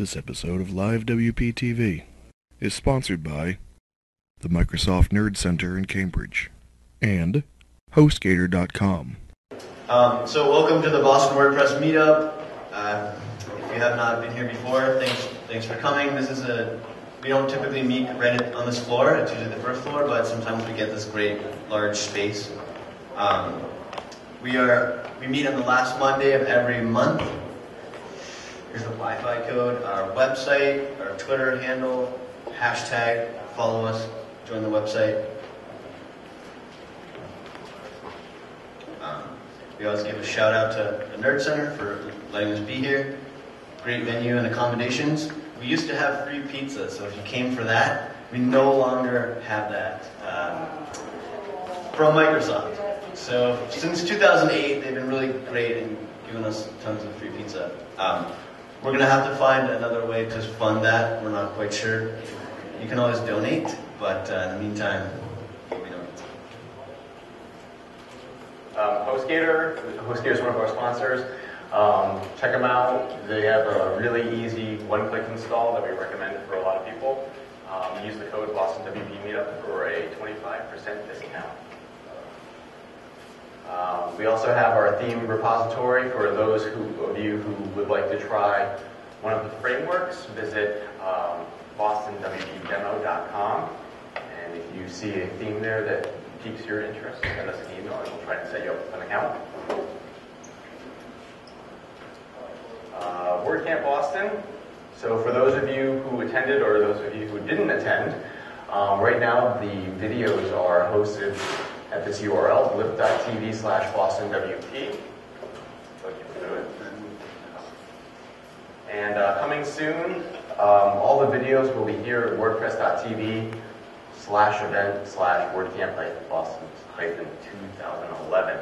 This episode of Live WPTV is sponsored by the Microsoft Nerd Center in Cambridge and HostGator.com. Um, so welcome to the Boston WordPress Meetup. Uh, if you have not been here before, thanks thanks for coming. This is a we don't typically meet right on this floor. It's usually the first floor, but sometimes we get this great large space. Um, we are we meet on the last Monday of every month. Here's the Wi-Fi code, our website, our Twitter handle, hashtag. Follow us, join the website. Um, we always give a shout out to the Nerd Center for letting us be here. Great venue and accommodations. We used to have free pizza, so if you came for that, we no longer have that um, from Microsoft. So since 2008, they've been really great in giving us tons of free pizza. Um, we're going to have to find another way to fund that. We're not quite sure. You can always donate, but uh, in the meantime, we don't. Um, HostGator, HostGator is one of our sponsors. Um, check them out. They have a really easy one-click install that we recommend for a lot of people. Um, use the code Boston WP Meetup for a 25% discount. Um, we also have our theme repository for those who, of you who would like to try one of the frameworks. Visit um, bostonwpdemo.com, and if you see a theme there that piques your interest, send us an email, and we'll try to set you up with an account. Uh, WordCamp Boston. So for those of you who attended or those of you who didn't attend, um, right now the videos are hosted at this URL, blip.tv slash bostonwp. And uh, coming soon, um, all the videos will be here at wordpress.tv slash event slash WordCamp Boston hyphen 2011.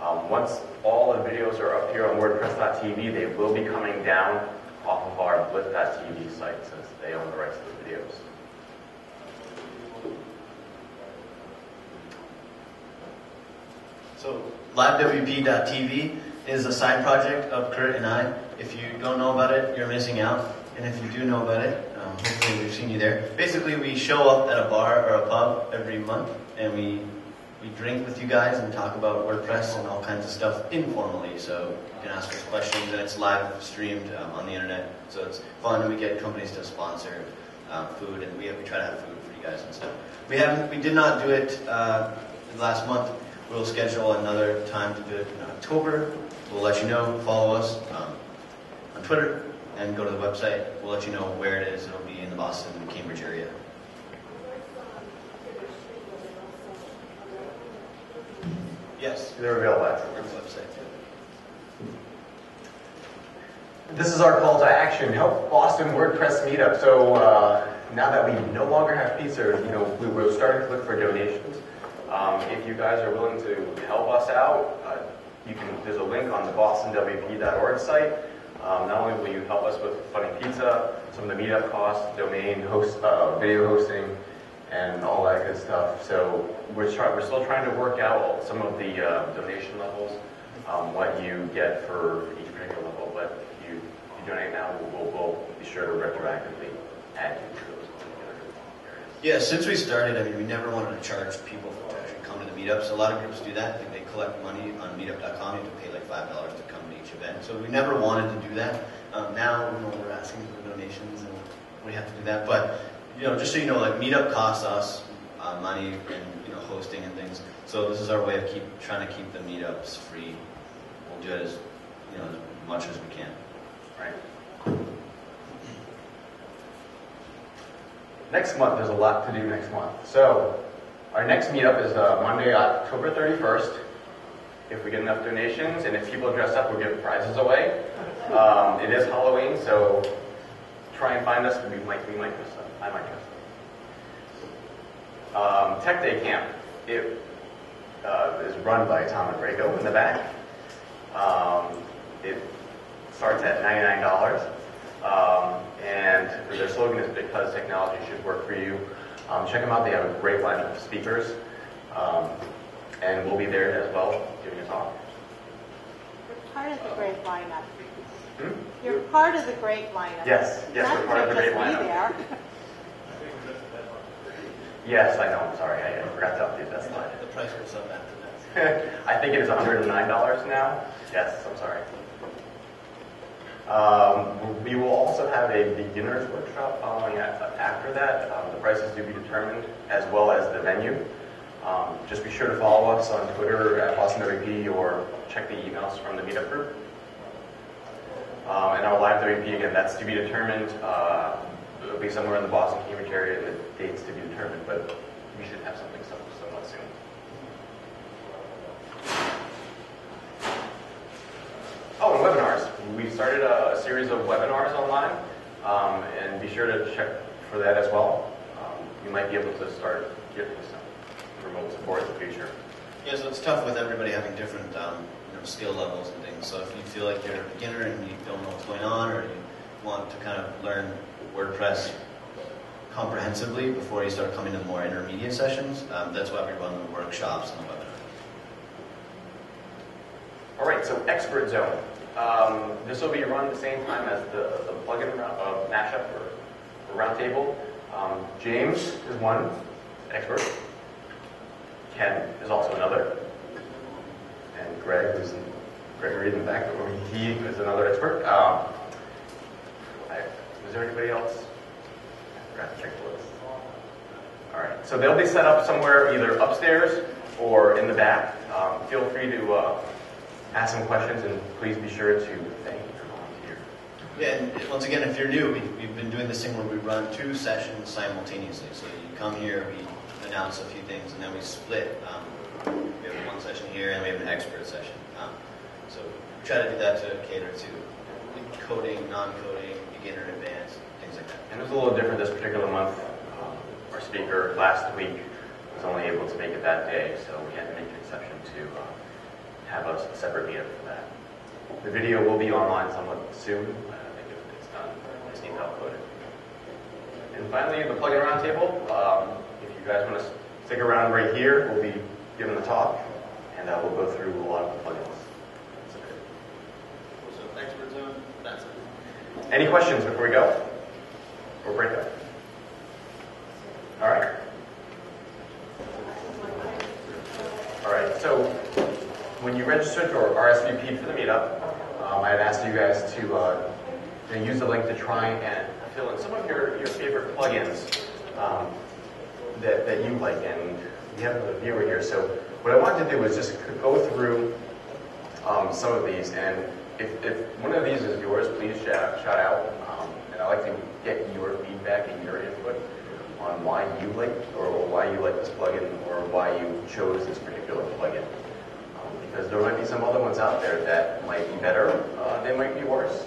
Um, once all the videos are up here on WordPress.tv, they will be coming down off of our Blip.tv site since they own the rights to the videos. So livewp.tv is a side project of Kurt and I. If you don't know about it, you're missing out. And if you do know about it, um, hopefully we've seen you there. Basically, we show up at a bar or a pub every month, and we we drink with you guys and talk about WordPress and all kinds of stuff informally. So you can ask us questions, and it's live streamed um, on the internet. So it's fun, and we get companies to sponsor uh, food, and we, have, we try to have food for you guys and stuff. We haven't, we did not do it uh, last month. We'll schedule another time to do it in October. We'll let you know. Follow us um, on Twitter and go to the website. We'll let you know where it is. It'll be in the Boston, and Cambridge area. Yes, They're available at our website. This is our call to action. Help Boston WordPress Meetup. So uh, now that we no longer have pizza, you know, we were starting to look for donations. Um, if you guys are willing to help us out, uh, you can. There's a link on the BostonWP.org site. Um, not only will you help us with funding pizza, some of the meetup costs, domain, host, uh, video hosting, and all that good stuff. So we're, try- we're still trying to work out some of the uh, donation levels, um, what you get for each particular level. But if you, if you donate now, we'll, we'll be sure to retroactively add you to those. Yeah, since we started, I mean, we never wanted to charge people to actually come to the meetups. A lot of groups do that. Like they collect money on meetup.com. You have to pay like five dollars to come to each event. So we never wanted to do that. Um, now we're asking for donations, and we have to do that. But you know, just so you know, like meetup costs us uh, money and you know hosting and things. So this is our way of keep trying to keep the meetups free. We'll do it as you know as much as we can. Right. Next month, there's a lot to do next month. So, our next meetup is uh, Monday, October 31st. If we get enough donations, and if people dress up, we'll give prizes away. Um, it is Halloween, so try and find us. We might, we might dress up. I might dress up. Um, Tech Day Camp. It uh, is run by Tom and Draco in the back. Um, it starts at $99. Um, and their slogan is because technology should work for you. Um, check them out. They have a great lineup of speakers. Um, and we'll be there as well giving a talk. You're part of the great lineup. Hmm? You're part of the great lineup. Yes, yes, we're part of the great lineup. there. Yes, I know, I'm sorry, I I forgot to update that slide. The price goes up after that. I think it is $109 now. Yes, I'm sorry. Um, we will also have a beginner's workshop following after that. Um, the prices do be determined, as well as the venue. Um, just be sure to follow us on Twitter at Boston WP or check the emails from the meetup group. Um, and our live WP again, that's to be determined. Uh, it'll be somewhere in the Boston Cambridge area. The dates to be determined, but we should have something some- somewhat soon. Oh, and webinars. We started a, a series of webinars online, um, and be sure to check for that as well. Um, you might be able to start getting some remote support in the future. Yeah, so it's tough with everybody having different um, you know, skill levels and things. So if you feel like you're a beginner and you don't know what's going on, or you want to kind of learn WordPress comprehensively before you start coming to the more intermediate sessions, um, that's why we run the workshops and the webinars. All right, so expert zone. Um, this will be run at the same time as the, the plugin uh, mashup or, or roundtable. Um, James is one expert. Ken is also another. And Greg, who's in, Gregory in the back, he is another expert. Um, I, is there anybody else? I forgot to check the list. All right, so they'll be set up somewhere either upstairs or in the back. Um, feel free to uh, ask some questions and please be sure to thank your volunteer. Yeah, and once again, if you're new, we, we've been doing this thing where we run two sessions simultaneously. So you come here, we announce a few things, and then we split. Um, we have one session here, and we have an expert session. Um, so we try to do that to cater to coding, non-coding, beginner, advanced, things like that. And it was a little different this particular month. Um, our speaker last week was only able to make it that day, so we had to make an exception to uh, have a separate meetup for that. The video will be online somewhat soon. I think it- it's done. I just need to upload it. And finally, the plugin roundtable. Um, if you guys want to stick around right here, we'll be giving the talk, and uh, we'll go through a lot of the plugins. That's it. So expert zone, that's it. Any questions before we go? Or break up? All right. All right, so when you registered or RSVP for the meetup, um, I had asked you guys to uh, you know, use the link to try and fill in some of your, your favorite plugins um, that, that you like. And we have a viewer here, so what I wanted to do was just go through um, some of these. And if, if one of these is yours, please shout, shout out. Um, and I'd like to get your feedback and your input on why you like or why you like this plugin or why you chose this particular plugin. Because there might be some other ones out there that might be better, uh, they might be worse.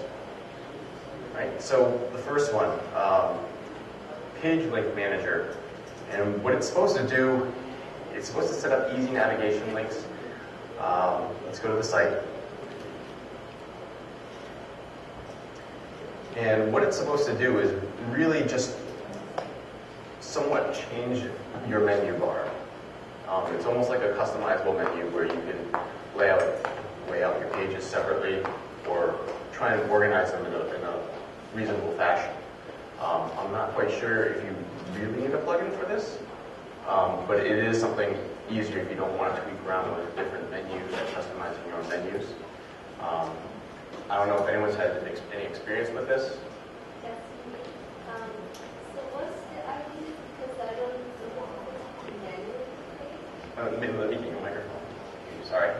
Right? So the first one, um, Page Link Manager. And what it's supposed to do, it's supposed to set up easy navigation links um, let's go to the site. And what it's supposed to do is really just somewhat change your menu bar. Um, it's almost like a customizable menu where you can lay out, lay out your pages separately or try and organize them in a, in a reasonable fashion. Um, I'm not quite sure if you really need a plugin for this, um, but it is something easier if you don't want to tweak around with different menus and customizing your own menus. Um, I don't know if anyone's had any experience with this. Yes. Um, so what's the idea? Because I don't know the manual page. Uh, in the middle of the meeting, microphone. Sorry.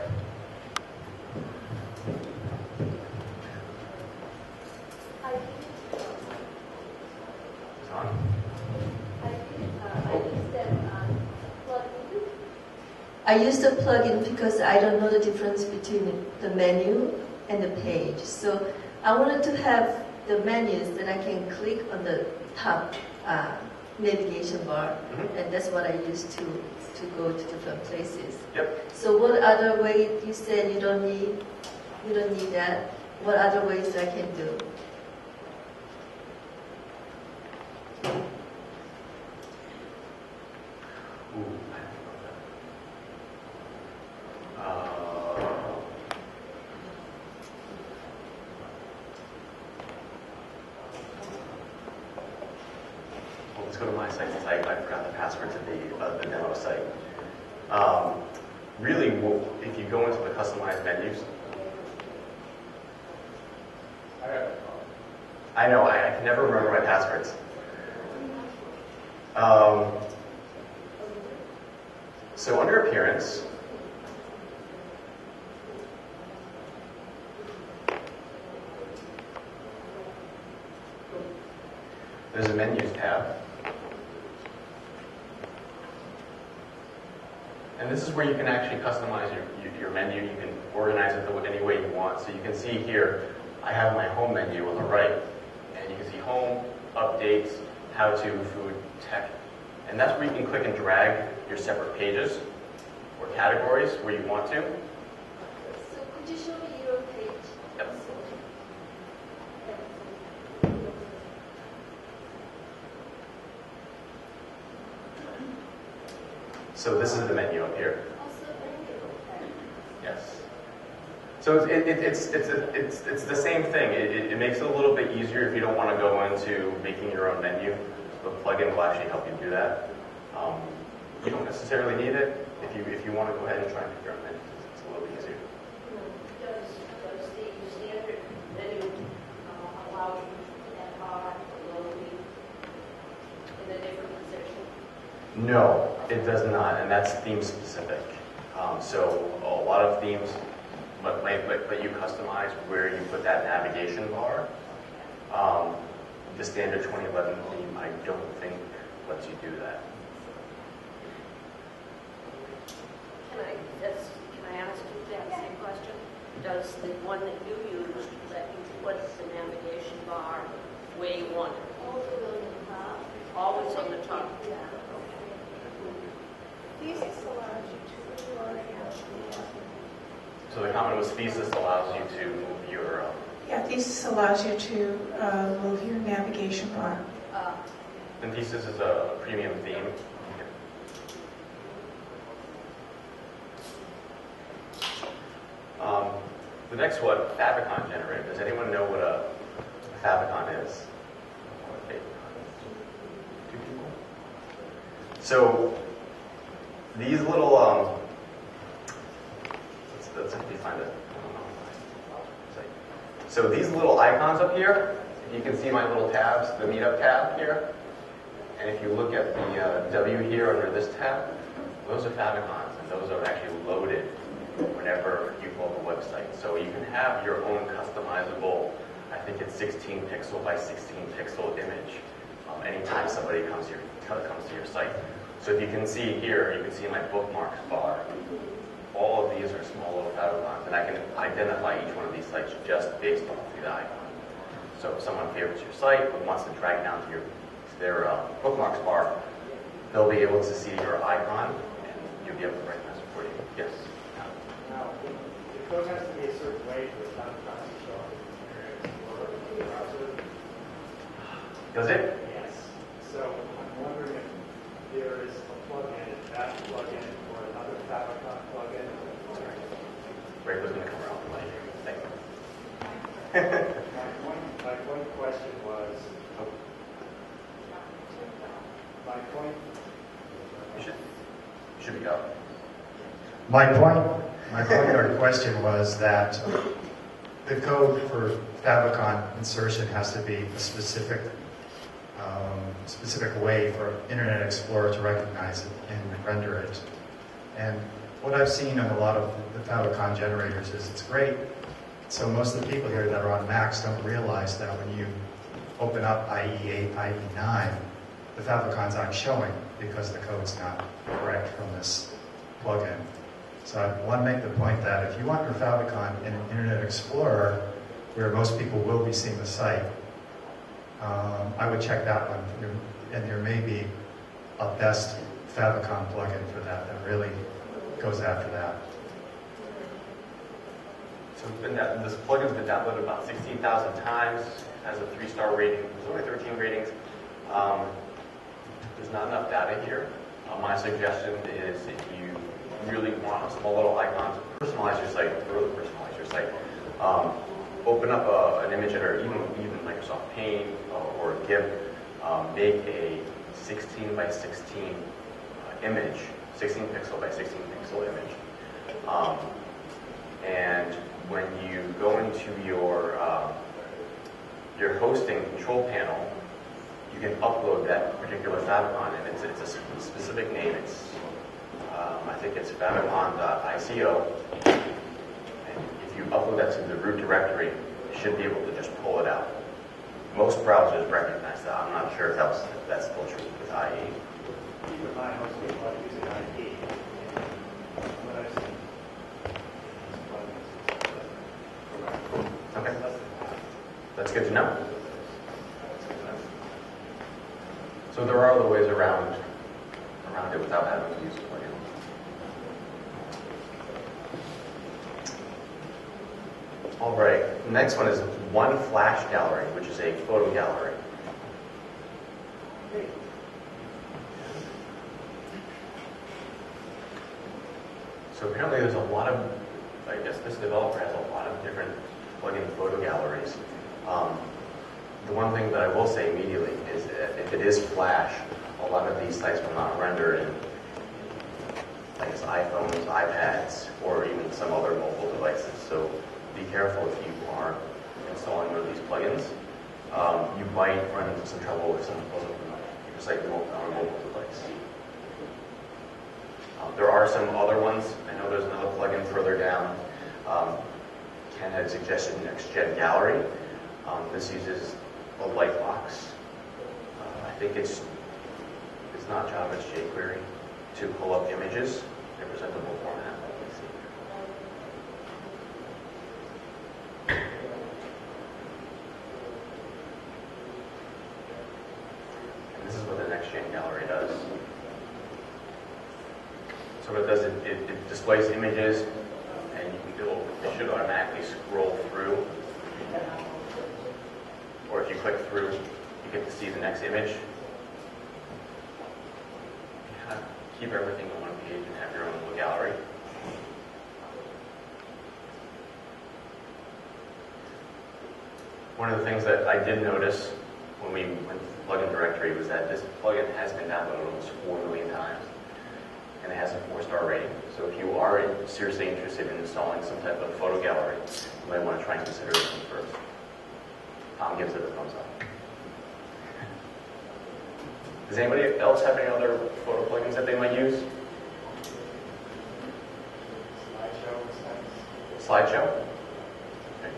I use the plugin because I don't know the difference between the menu and the page. So I wanted to have the menus that I can click on the top uh, navigation bar, Mhm. and that's what I use to to go to different places. Yep. So what other way you said you don't need you don't need that? What other ways I can do? Ooh, I don't know that. Uh, go to my site, since I, I forgot the password to the, uh, the demo site. Um, really, well, if you go into the customized menus, I know, I, I can never remember my passwords. Um, so under appearance, there's a menus tab. And this is where you can actually customize your, your- menu. You can organize it the- any way you want. So you can see here, I have my home menu on the right. And you can see home, updates, how to, food, tech. And that's where you can click and drag your separate pages or categories where you want to. So could you show me your page? Yep. So this is the menu up here. Also, menu, okay. Yes. So it, it, it's, it's, it's, it's the same thing. It, it, makes it a little bit easier if you don't want to go into making your own menu. The plugin will actually help you do that. Um, you don't necessarily need it. If you, if you want to go ahead and try and pick your own menu, it's a little bit easier. Does, the standard menu allow in a different position? No, it does not, and that's theme specific. Um, so a lot of themes let, let, let let you customize where you put that navigation bar. Um, the standard 2011 theme, I don't think lets you do that. Can I, that's, can I ask you that same question? Does the one that you use let you put the navigation bar where you want it? Also on the top? Always on the top? Yeah. Thesis allows you to orient the, So the comment was thesis allows you to move your, um, Yeah, thesis allows you to uh, move your navigation bar. Uh, and thesis is a premium theme. Um, the next one, favicon generator. Does anyone know what a favicon is? Two people? So these little, um, it. So these little icons up here, if you can see my little tabs, the meetup tab here, and if you look at the uh, W here under this tab, those are favicons, and those are actually loaded whenever you go to the website. So you can have your own customizable, I think it's 16 pixel by 16 pixel image um, anytime somebody comes here comes to your site. So if you can see here, you can see my bookmarks bar. All of these are small little favicons, and I can identify each one of these sites just based off the icon. So if someone favorites your site but wants to drag down to your to their uh, bookmarks bar, they'll be able to see your icon, and you'll be able to recognize it for you. Yes. Now, the code has to be a certain way for the favicon to show up in Internet Explorer in the browser. Does it? Yes. So I'm wondering if there is a plugin, that plugin or another favicon plugin. Ray was going to come around the mic. Thank you. My one, my one question was, my point, You should, you should be up. My point, my point or question was that the code for favicon insertion has to be a specific, um, specific way for Internet Explorer to recognize it and render it. And what I've seen in a lot of the favicon generators is it's great. So most of the people here that are on Macs don't realize that when you open up IE8, IE9, the favicons aren't showing because the code's not correct from this plugin. So I want to make the point that if you want your favicon in Internet Explorer, where most people will be seeing the site, um, I would check that one. And there may be a best favicon plugin for that that really goes after that. So that, this plugin's been downloaded about 16,000 times, has a three-star rating, there's only 13 ratings. Um, there's not enough data here. Uh, my suggestion is if you really want small little icons, to personalize your site, really personalize your site. Um, open up a, an image editor, even, even Microsoft Paint or, or GIMP, um, make a 16 by 16 uh, image, 16 pixel by 16 pixel image. Um, and when you go into your uh, your hosting control panel, you can upload that particular favicon, and it's, it's a specific name. It's um, I think it's favicon.ico. And if you upload that to the root directory, you should be able to just pull it out. Most browsers recognize that. I'm not sure if that's, if that's still true with E. I've seen. Okay, Less than that's good to know. So there are other ways around around it without having to use a plugin. All right, next one is one flash gallery, which is a photo gallery. So apparently there's a lot of, I guess this developer has a lot of different plugin photo galleries. Um, the one thing that I will say immediately is that if it is Flash, a lot of these sites will not render in, I guess, iPhones, iPads, or even some other mobile devices. So be careful if you are installing one of these plugins. Um, you might run into some trouble if someone pulls up your site on mobile there are some other ones. I know there's another plugin further down. Um, Ken had suggested NextGen Gallery. Um, this uses a Lightbox. Uh, I think it's it's not Java, it's jQuery to pull up images in presentable format. Let's see. And this is what the NextGen Gallery does. So what it does, it, it, it displays images, and you can it'll, it should automatically scroll through. Or if you click through, you get to see the next image. Keep everything on one page and have your own little gallery. One of the things that I did notice when we went to the plugin directory was that this plugin has been downloaded almost 4 million times and it has a four-star rating. So if you are seriously interested in installing some type of photo gallery, you might want to try and consider it first. Tom gives it a thumbs up. Does anybody else have any other photo plugins that they might use? Slideshow. Slideshow? Okay.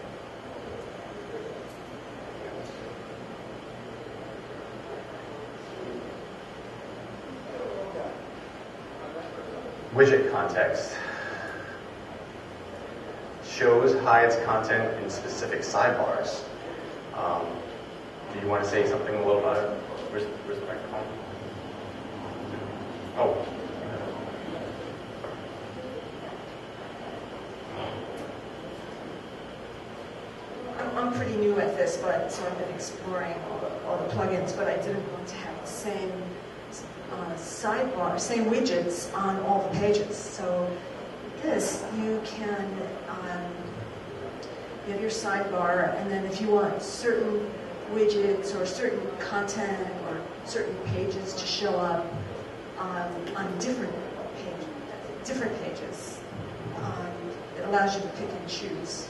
Widget context shows hides content in specific sidebars. Um, do you want to say something a little about it? Where's, where's the microphone? Oh. I'm, pretty new at this, but, so I've been exploring all the, all the plugins, but I didn't want to have the same uh, sidebar, same widgets on all the pages. So this, you can, um, you have your sidebar, and then if you want certain widgets or certain content or certain pages to show up on, on different pages, different pages, um, it allows you to pick and choose.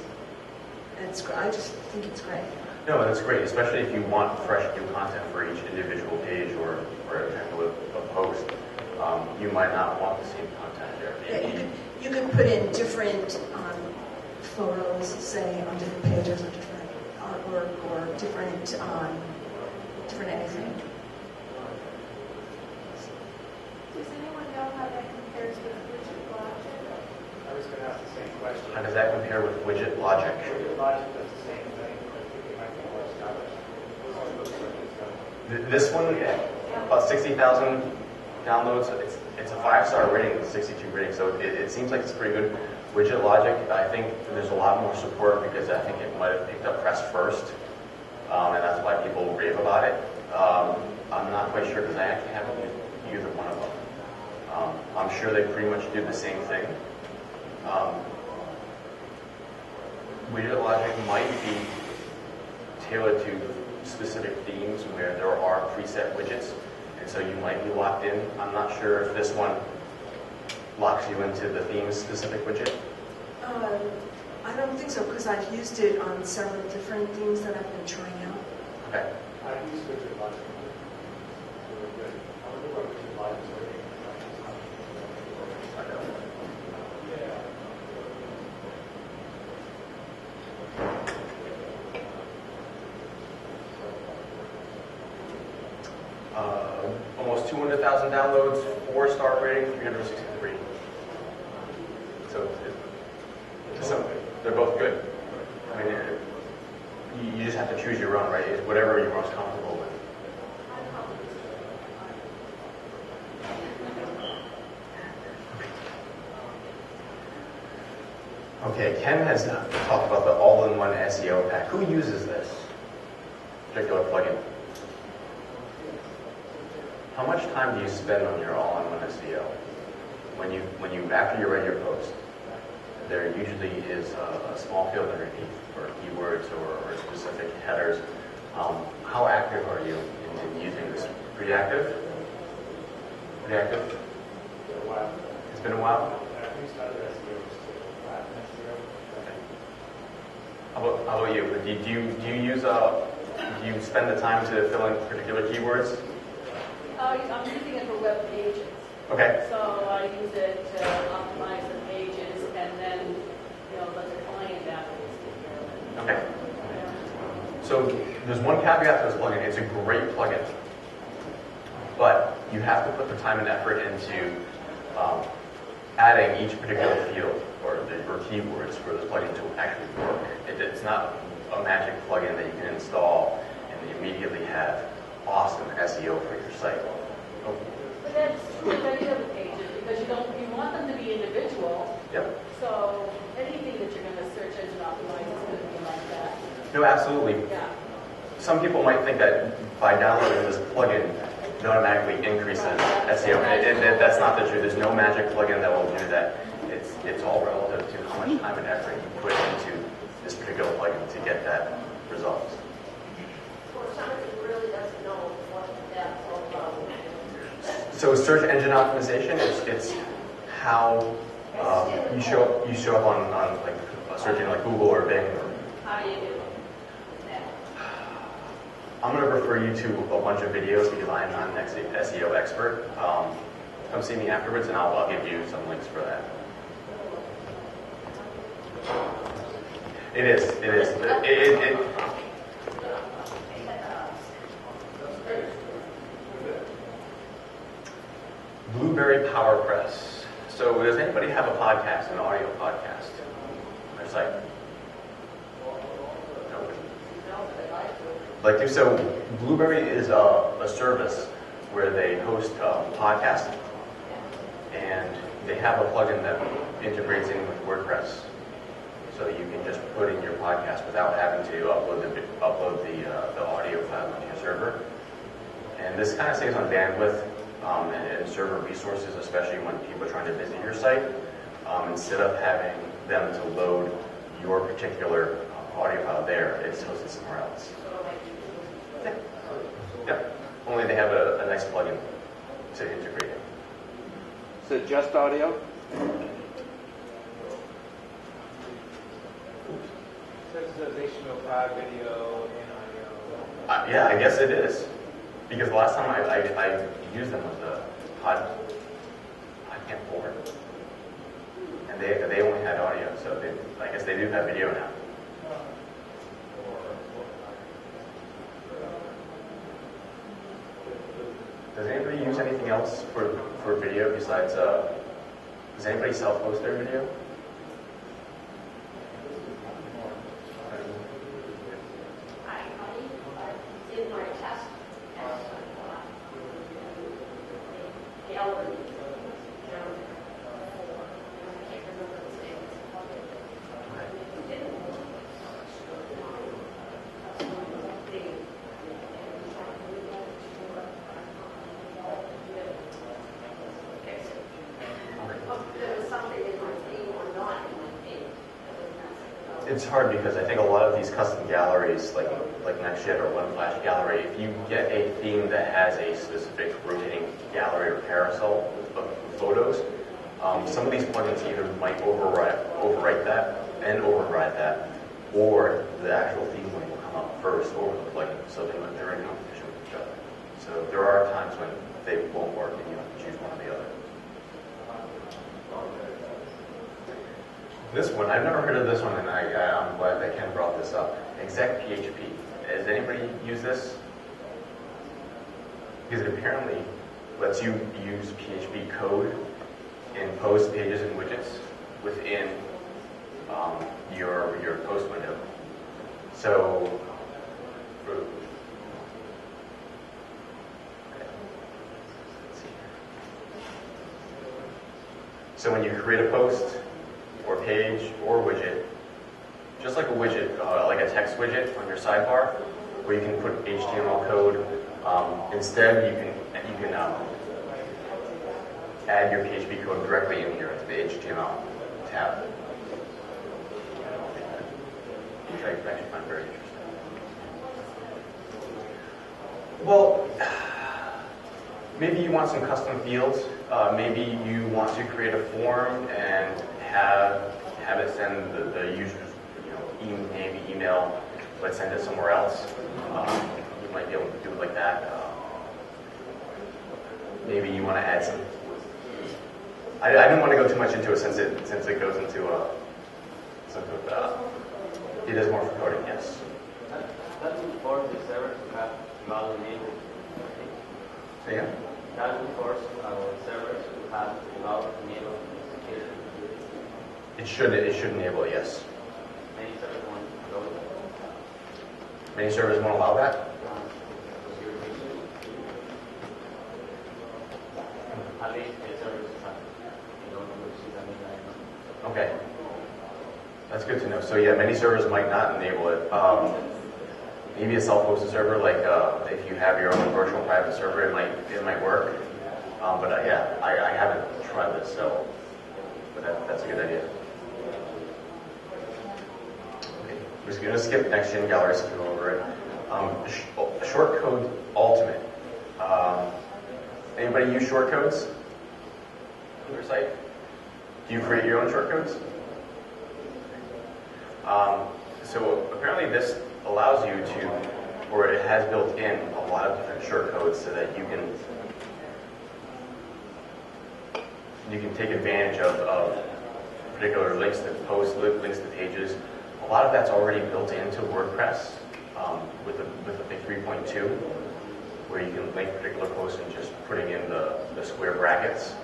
It's, I just think it's great. No, that's great, especially if you want fresh new content for each individual page or, for example, a, a post. Um, you might not want the same content there. Yeah, you could, you could put in different um, photos, say, on different pages, or different artwork, or different, um, different anything. Does anyone know how that compares with Widget Logic? I was going to ask the same question. How does that compare with widget logic? Widget Logic does the same thing, but I think it might be more established. Those are those plugins go. Th- This one, about 60,000 downloads. It's, it's a five-star rating, 62 rating, so it, it seems like it's pretty good. Widget Logic, I think there's a lot more support because I think it might have picked up press first, um, and that's why people rave about it. Um, I'm not quite sure because I actually haven't used either one of them. Um, I'm sure they pretty much do the same thing. Um, Widget Logic might be tailored to specific themes where there are preset widgets, And so you might be locked in. I'm not sure if this one locks you into the theme specific widget. Uh, I don't think so, because I've used it on several different things that I've been trying out. Okay. I use Widget Logic. Really good. I wonder what Widget Logic is working. Uh, almost 200,000 downloads, four star rating, 363. So it- so they're both good. I mean, it- you, just have to choose your own, right? It's whatever you're most comfortable with. Okay, Ken has talked about the all-in-one SEO pack. Who uses this particular plugin? How much time do you spend on your all-in-one SEO? When you, when you, after you write your post, there usually is a, a small field underneath for keywords or, or specific headers. Um, how active are you in, in using this? Pretty active? Pretty active? A. It's been a while? How about, how about you? Do you, do you, use, uh, do you spend the time to fill in particular keywords? I'm using it for web pages. Okay. So I use it to optimize the pages and then, you know, let the client afterwards take care of it. Okay. So there's one caveat to this plugin. It's a great plugin, but you have to put the time and effort into um, adding each particular field or, the, or keywords for this plugin to actually work. It, it's not a magic plugin that you can install and immediately have awesome SEO for your site. But that's true with any of the pages because you don't, you want them to be individual. Yep. So anything that you're going to search engine optimize is going to be like that. No, absolutely. Yeah. Some people might think that by downloading this plugin, it automatically increases SEO. And it- it- that's not the truth. There's no magic plugin that will do that. It's, it's all relative to how much time and effort you put into this particular plugin to get that result. For someone who really doesn't know what that's all about. So search engine optimization, is it's how um, you show you show up on, on like a search engine like Google or Bing. Or, How do you do that? I'm going to refer you to a bunch of videos because I'm not an SEO expert. Um, come see me afterwards and I'll, I'll give you some links for that. It is. It is. It, it, it, Blubrry PowerPress. So does anybody have a podcast, an audio podcast? site? No. Like to. So Blueberry is a, a service where they host um, podcasts, and they have a plugin that integrates in with WordPress. So you can just put in your podcast without having to upload the upload the uh, the audio file onto your server. And this kind of saves on bandwidth um, and, and server resources, especially when people are trying to visit your site. Um, instead of having them to load your particular uh, audio file there, it's hosted somewhere else. Yeah. Yeah. Only they have a, a nice plugin to integrate it. Is it just audio? Says the HTML5 video and audio. Uh, yeah, I guess it is. Because the last time I, I, I used them was a pod, Podcamp 4. And they, they only had audio, so they, I guess they do have video now. Does anybody use anything else for, for video besides, uh, does anybody self-host their video? I, I did my test as uh, gallery. um, I can't remember the name. Didn't. Okay, so, oh, there was something in my theme it's hard because I think a lot of these custom galleries, like like NextGen or One Flash Gallery, if you get a theme that has a rotating gallery or carousel of photos, um, some of these plugins either might override overwrite that and override that, or the actual theme will come up first over the plugin, so they, they're in competition with each other. So there are times when they won't work and you have to choose one or the other. This one, I've never heard of this one, and I, I'm glad that Ken brought this up. Exec PHP. Has anybody used this? Because it apparently lets you use PHP code in post pages and widgets within um, your your post window. So. So when you create a post or page or widget, just like a widget, uh, like a text widget on your sidebar, where you can put HTML code. Um, instead, you can you can um, add your PHP code directly in here into the HTML tab, which I actually find very interesting. Well, maybe you want some custom fields. Uh, maybe you want to create a form and have have it send the, the user's you know e- name, email, but send it somewhere else. Um, you might be able to do it like that. Uh, maybe you want to add some. I, I didn't want to go too much into it since it since it goes into uh, some of uh, it is more for coding. Yes. That would force the server to have null enabled. So yeah. That would force our servers to have null enabled. It should it should enable. Yes. Many servers want to go Many servers won't allow that. Okay. That's good to know. So yeah, many servers might not enable it. Um, maybe a self-hosted server, like uh, if you have your own virtual private server, it might it might work. Um, but uh, yeah, I, I haven't tried this, so but that, that's a good idea. We're just gonna skip next gen gallery so go over it. Um, sh- oh, short ultimate. Um, anybody use short codes on your site? Do you create your own short codes? Um, so apparently this allows you to, or it has built in a lot of different short codes so that you can you can take advantage of, of particular links to posts, links to pages. A lot of that's already built into WordPress um, with the with the big 3.2, where you can link particular posts and just putting in the, the square brackets.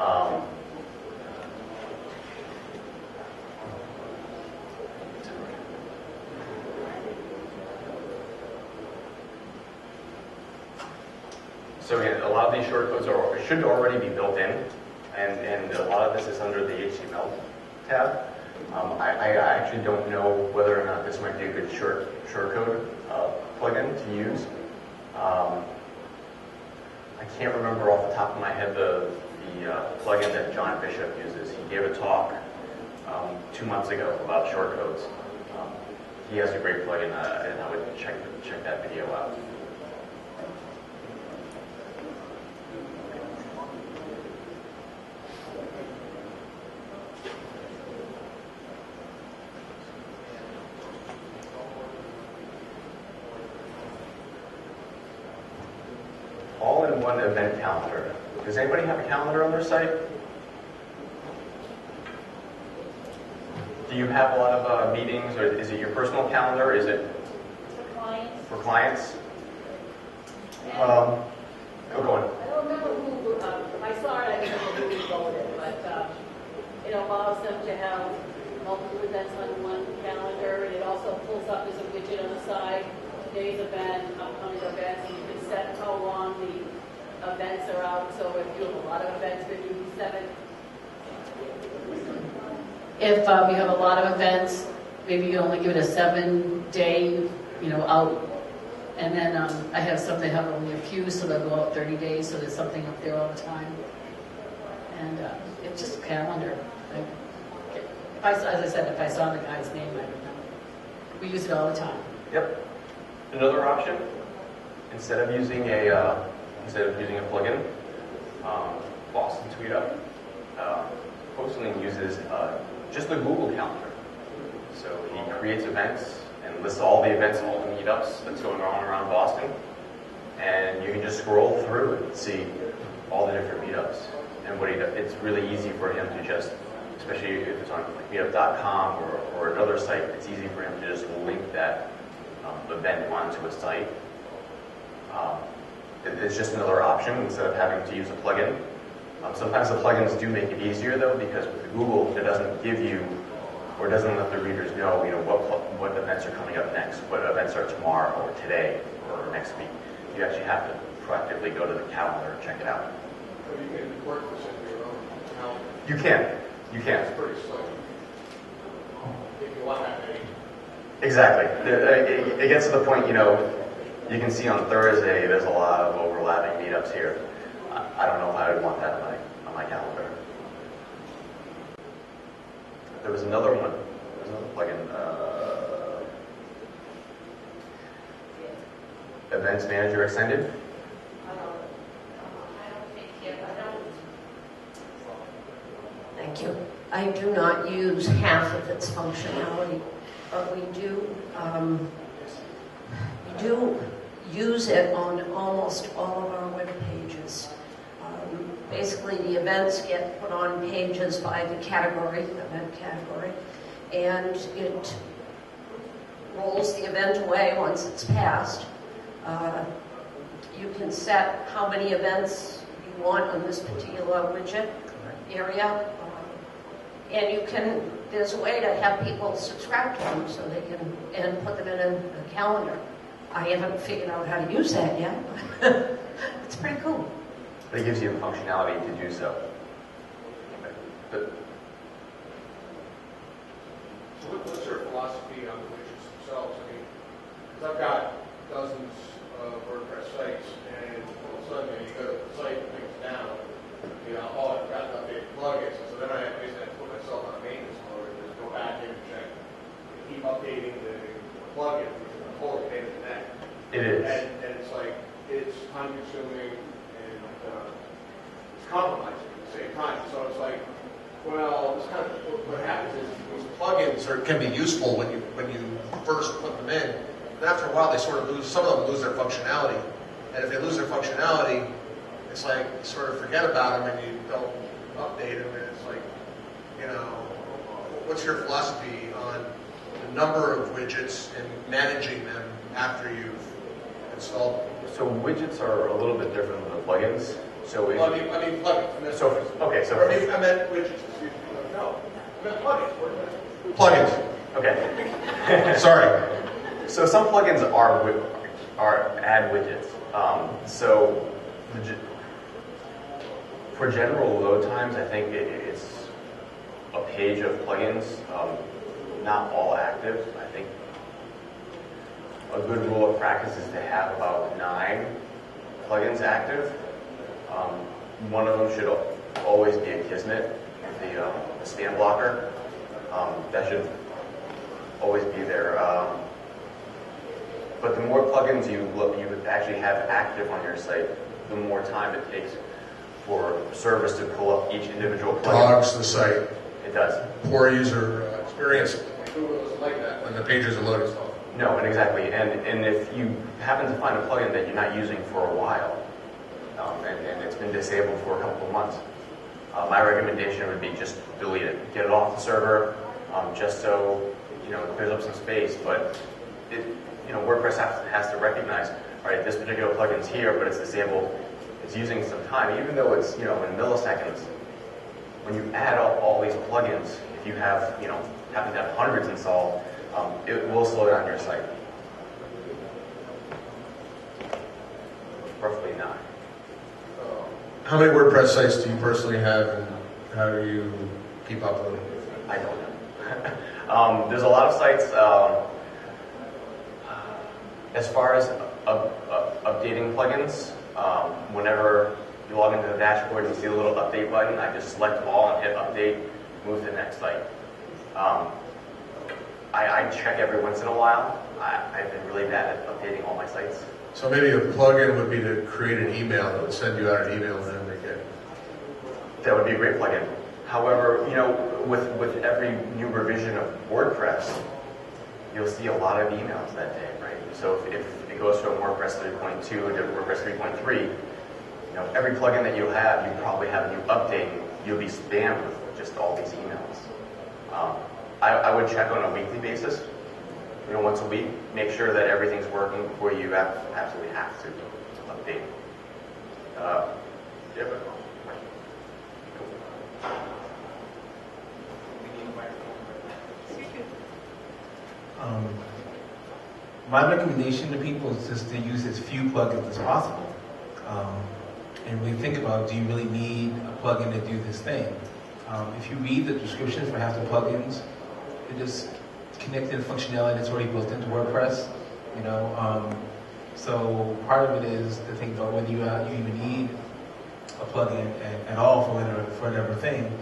Um, So again, a lot of these shortcodes are, should already be built in, and, and a lot of this is under the HTML tab. Um, I, I actually don't know whether or not this might be a good short shortcode uh, plugin to use. Um, I can't remember off the top of my head the, the uh, plugin that John Bishop uses. He gave a talk um, two months ago about shortcodes. Um, he has a great plugin, uh, and I would check check that video out. all-in-one event calendar. Does anybody have a calendar on their site? Do you have a lot of uh, meetings, or is it your personal calendar? Is it For clients, for clients? Um, go go on. I don't remember who, um, I saw it, I don't remember who it, but, um, it allows them to have multiple events on one calendar, and it also pulls up as a widget on the side, today's event, upcoming events, and you can set how long the events are out, so if you have a lot of events, maybe seven. If, um, you have a lot of events, maybe you only give it a seven-day, you know, out and then um, I have some that have only a few, so they'll go out 30 days, so there's something up there all the time. And uh, it's just a calendar. I- If I, as I said, if I saw the guy's name, I would know. We use it all the time. Yep. Another option, instead of using a uh, instead of using a plugin, um, Boston TweetUp, uh, uses uh, just the Google Calendar. So he creates events and lists all the events, and all the meetups that's going on around Boston, and you can just scroll through and see all the different meetups. And what he does, it's really easy for him to just, especially if it's on like meetup.com or, or another site, it's easy for him to just link that um, event onto a site. Um, it's just another option instead of having to use a plugin. Um, sometimes the plugins do make it easier though, because with Google, it doesn't give you, or doesn't let the readers know, you know, what, what events are coming up next, what events are tomorrow or today or next week. You actually have to proactively go to the calendar and check it out. So you can work this into your own calendar. You can, you can. It's pretty slick. If you want that many. Exactly. It gets to the point, you know, you can see on Thursday, there's a lot of overlapping meetups here. I, don't know if I would want that on my, on my calendar. There was another one, there another plugin, uh, Events Manager Extended. Thank you. I do not use half of its functionality, but we do, um, we do use it on almost all of our web pages. Um, Basically, the events get put on pages by the category, event category, and it rolls the event away once it's passed. Uh, You can set how many events you want on this particular widget area. Uh, And you can, there's a way to have people subscribe to them so they can, and put them in a a calendar. I haven't figured out how to use that yet. It's pretty cool. But it gives you the functionality to do so. But So what- what's your philosophy on the widgets themselves? I mean, because I've got dozens of WordPress sites, and all of a sudden, you go to the site, and things down, you know, oh, I forgot to update the plugins, and so then I basically have to put myself on a maintenance mode, and just go back in and check, and keep updating the plugin, which is a total pain in the neck. It is. And, and it's like, it's time consuming, and, uh, it's compromising at the same time, so it's like, well, this kind of, what- happens is, these plugins are, can be useful when you, when you first put them in, but after a while, they sort of lose, some of them lose their functionality, and if they lose their functionality, it's like, you sort of forget about them and you don't update them, and it's like, you know, what's your philosophy on number of widgets and managing them after you've installed them? So widgets are a little bit different than the plugins. So if I mean, mean plugins. I meant- So, okay, so- I mean, I meant widgets. No, I meant plugins. What am I- Plugins. Okay. Sorry. So some plugins are are add widgets. Um, so the, for general load times, I think it, it's a page of plugins, um, not all active. I think a good rule of practice is to have about nine plugins active. Um, one of them should always be Akismet, the, um, the spam blocker. Um, that should always be there. Um, but the more plugins you look, you actually have active on your site, the more time it takes for service to pull up each individual plugin. Clogs the site. It does. Poor user uh, experience. Google doesn't like that when the pages are loading stuff. No, and exactly. And, and if you happen to find a plugin that you're not using for a while, um, and, and it's been disabled for a couple of months, uh, my recommendation would be just delete it. Get it off the server, um, just so, you know, it clears up some space. But it, you know, WordPress has, has to recognize, all right, this particular plugin's here, but it's disabled. It's using some time, even though it's, you know, in milliseconds. When you add up all these plugins, if you have, you know, happen to have hundreds installed, um, it will slow down your site. Roughly nine. How many WordPress sites do you personally have, and how do you keep up with them? I don't know. um, there's a lot of sites. Um, as far as up, up, updating plugins, um, whenever you log into the dashboard and you see the little update button, I just select all and hit update, move to the next site. Um, I, I check every once in a while. I, I've been really bad at updating all my sites. So maybe a plugin would be to create an email that would send you out an email and then make it. That would be a great plugin. However, you know, with, with every new revision of WordPress, you'll see a lot of emails that day, right? So if, if it goes from WordPress 3.2 to WordPress 3.3, you know, every plugin that you have, you probably have a new update. You'll be spammed with just all these emails. Um, I, I would check on a weekly basis, you know, once a week, make sure that everything's working before you have, absolutely have to update. Uh, yeah, but Um, my recommendation to people is just to use as few plugins as possible. Um, and really think about, do you really need a plugin to do this thing? Um, if you read the descriptions for half the plugins, it just connect to the functionality that's already built into WordPress. You know, um, so part of it is to think about whether you, uh, you even need a plugin at, at all for whatever, for whatever thing.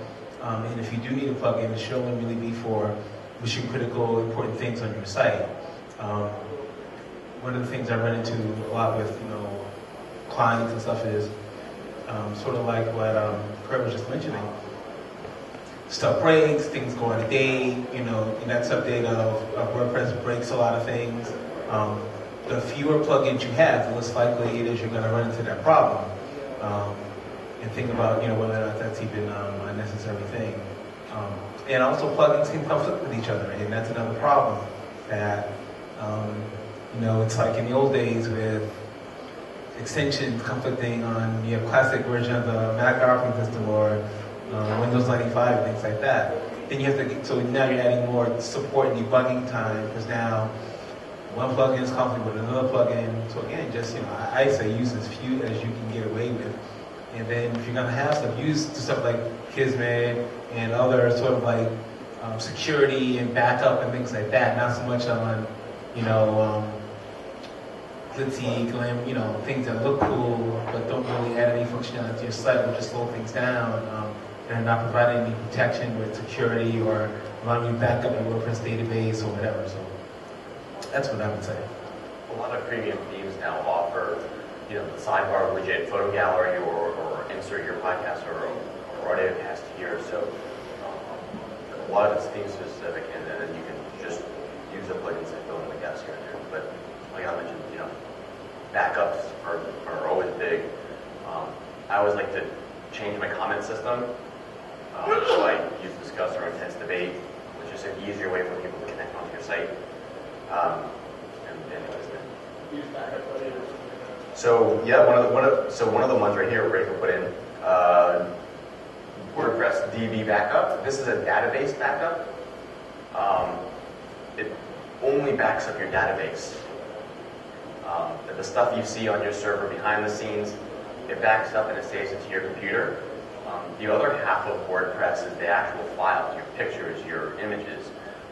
Um, and if you do need a plugin, it should only really be for mission critical, important things on your site. Um, one of the things I run into a lot with, you know, clients and stuff is um, sort of like what um, Kurt was just mentioning. Stuff breaks, things go out of date, you know, and that's update of, of WordPress breaks a lot of things. Um, the fewer plugins you have, the less likely it is you're going to run into that problem. Um, and think about, you know, whether or not that's even um, a necessary thing. Um, and also plugins can conflict with each other, and that's another problem. That um, you know, it's like in the old days with extensions conflicting on have classic version of the Mac operating system or uh, Windows 95 things like that. Then you have to so now you're adding more support and debugging time because now one plugin is conflicting with another plugin. So again, just you know, I, I say use as few as you can get away with. And then if you're gonna have stuff, use stuff like Akismet and other sort of like um, security and backup and things like that. Not so much on, you know, um, glitzy, glam, you know, things that look cool but don't really add any functionality to your site just slow things down. Um, and not providing any protection with security or allowing you back up your WordPress database or whatever. So that's what I would say. A lot of premium themes now offer, you know, the sidebar widget, photo gallery, or, or insert your podcast or, or audio cast here. So um, a lot of it's theme specific, and then you can just use the plugins that fill in the gaps here and there. But like I mentioned, you know, backups are, are always big. Um, I always like to change my comment system. Um, so I use Disqus or IntenseDebate, which is an easier way for people to connect onto your site. Um, and So yeah, one of the one of so one of the ones right here, Ray will put in uh, WordPress DB backup. This is a database backup. Um, it only backs up your database. Um, the stuff you see on your server behind the scenes, it backs up and it saves it to your computer. Um, the other half of WordPress is the actual files, your pictures, your images,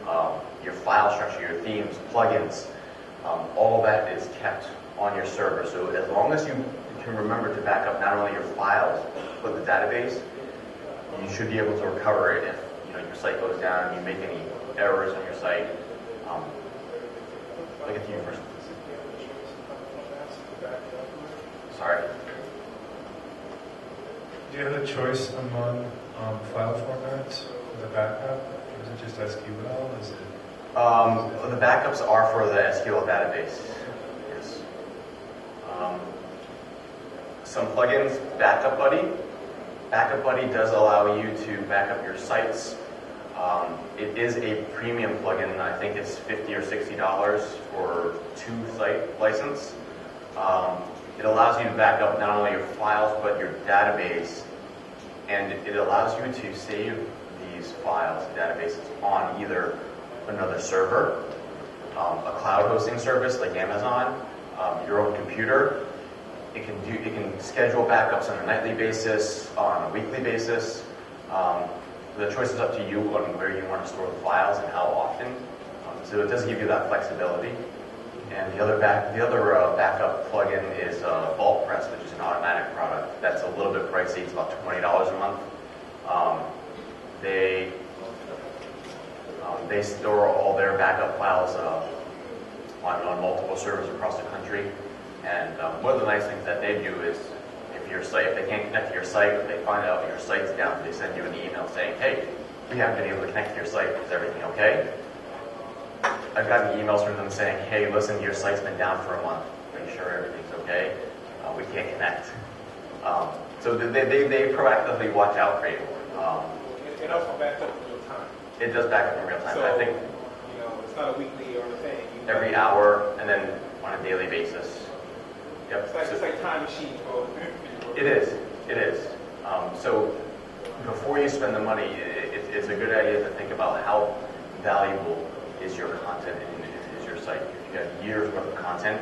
um, your file structure, your themes, plugins. Um, all that is kept on your server. So as long as you can remember to back up not only your files, but the database, you should be able to recover it if you know your site goes down and you make any errors on your site. Um, look at the universe. Sorry. Do you have a choice among um, file formats for the backup? Is it just SQL? Is it Um, the backups are for the SQL database. Yes. Um, some plugins, Backup Buddy. Backup Buddy does allow you to back up your sites. Um, it is a premium plugin. I think it's 50 or 60 dollars for two site license. It allows you to back up not only your files but your database, and it allows you to save these files, and databases, on either another server, um, a cloud hosting service like Amazon, um, your own computer. It can do. It can schedule backups on a nightly basis, on a weekly basis. Um, the choice is up to you on where you want to store the files and how often. Um, so it does give you that flexibility. And the other back, the other uh, backup plugin is uh, VaultPress, which is an Automattic product. That's a little bit pricey. It's about twenty dollars a month. Um, they Um, they store all their backup files uh, on, on multiple servers across the country. And um, one of the nice things that they do is, if your site, if they can't connect to your site, if they find out your site's down, they send you an email saying, "Hey, we haven't been able to connect to your site. Is everything okay?" I've gotten emails from them saying, "Hey, listen, your site's been down for a month. Make sure everything's okay. Uh, we can't connect." Um, so they, they, they proactively watch out for you. Um, It- It also backs up in real time. it does back up in real time. So, I think you know, it's not a weekly or a thing. You- every hour and then on a daily basis. Yep. It's like, it's like time machine for. It is. It is. Um, so before you spend the money, it, it, it's a good idea to think about how valuable is your content and is your site. If you have years worth of content,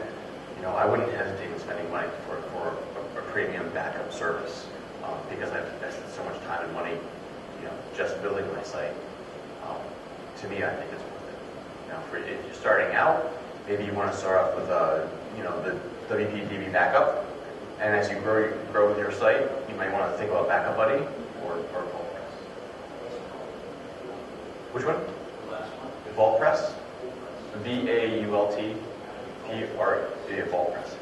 you know, I wouldn't hesitate in spending money for, for a, a premium backup service um, because I've invested so much time and money, you know, just building my site. Um, to me, I think it's worth it. Now, for if you're starting out, maybe you want to start off with, uh, you know, the WP-DB-Backup, and as you grow, grow with your site, you might want to think about Backup Buddy or, or. Which one? VaultPress? V-A-U-L-T-P-R-E, VaultPress.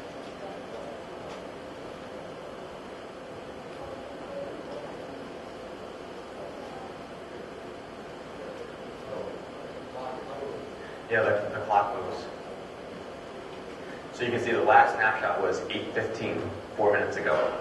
Yeah, the, the clock moves. So you can see the last snapshot was 8.15, four minutes ago.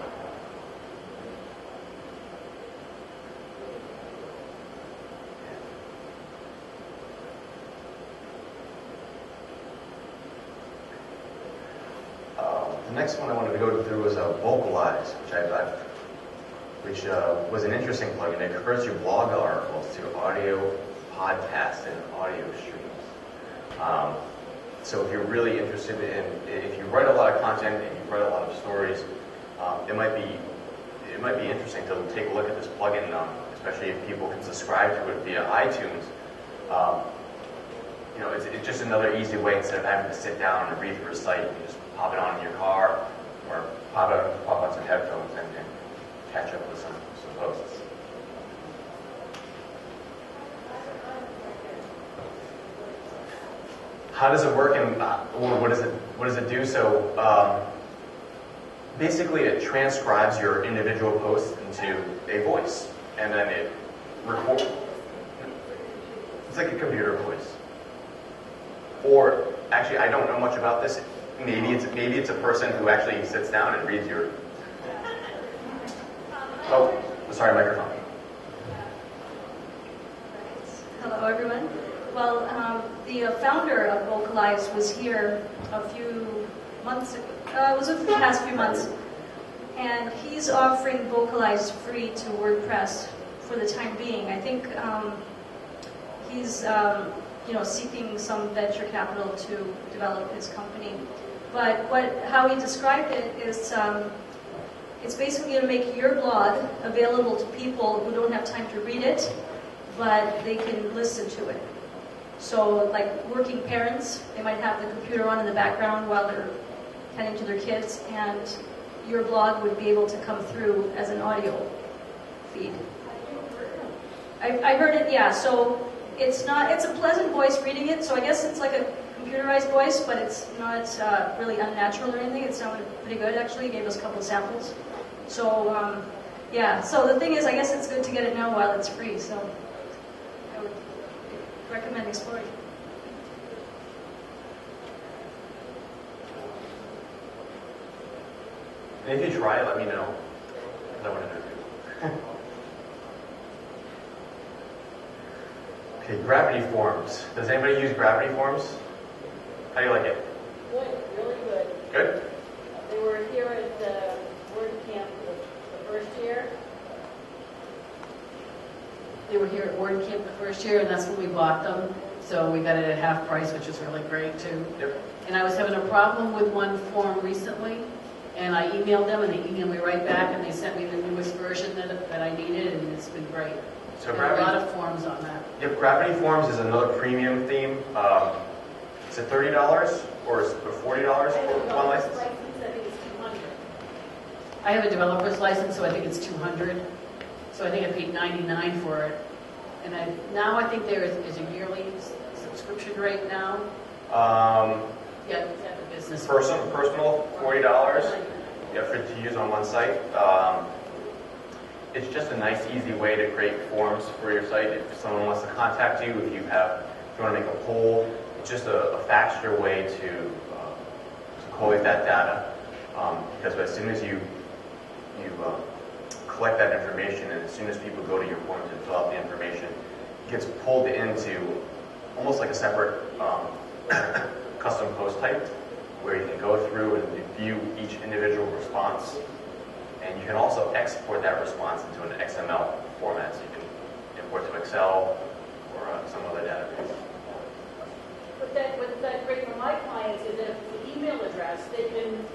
Um, the next one I wanted to go through was uh, Vocalize, which I've, I've which uh, was an interesting plugin. It converts your blog articles to audio podcasts and audio streams. Um, so if you're really interested in, if you write a lot of content and you write a lot of stories, um, it might be it might be interesting to take a look at this plugin, um, especially if people can subscribe to it via iTunes. Um, you know, it's, it's just another easy way instead of having to sit down and read through a site. Just pop it on in your car or pop it pop on some headphones and, and catch up with some, some posts. How does it work and uh, what does it what does it do? So um, basically, it transcribes your individual posts into a voice, and then it records. It's like a computer voice. Or actually, I don't know much about this. Maybe it's maybe it's a person who actually sits down and reads your. Oh, sorry, microphone. Hello, everyone. Well, um, the uh, founder of Vocalize was here a few months ago. Uh, it was in the past few months. And he's offering Vocalize free to WordPress for the time being. I think um, he's, um, you know, seeking some venture capital to develop his company. But what, how he described it is um, it's basically to make your blog available to people who don't have time to read it, but they can listen to it. So, like working parents, they might have the computer on in the background while they're tending to their kids, and your blog would be able to come through as an audio feed. I, I heard it, yeah. So it's not, it's a pleasant voice reading it. So I guess it's like a computerized voice, but it's not uh, really unnatural or anything. It sounded pretty good actually. He gave us a couple of samples. So um, yeah. So the thing is, I guess it's good to get it now while it's free. So I would recommend exploring. And if you try it, let me know. I want to know okay, gravity forms. Does anybody use gravity forms? How do you like it? Good, really good. Good? They were here at the Word Camp the, the first year. They were here at WordCamp the first year, and that's when we bought them. So we got it at half price, which is really great too. Yep. And I was having a problem with one form recently, and I emailed them, and they emailed me right back, and they sent me the newest version that, that I needed, and it's been great. So There are a lot gravity, of forms on that. yep, gravity forms is another premium theme. Um, is it thirty dollars or is it forty dollars for one license? License, I think it's two hundred. I have a developer's license, so I think it's 200. So I think I paid 99 for it. And I, now I think there is, is a yearly s- subscription rate now? Um, Yeah, it's at the business. Personal, personal, forty dollars, yeah, for, to use on one site. Um, it's just a nice, easy way to create forms for your site. If someone wants to contact you, if you have, if you want to make a poll, it's just a, a faster way to, uh, to collate that data. Um, because as soon as you, you, uh, collect that information, and as soon as people go to your forms to fill out the information, it gets pulled into almost like a separate, um, custom post type where you can go through and view each individual response. And you can also export that response into an XML format. So you can import to Excel or uh, some other database. But that, what's that great for my clients is that the email address, they can,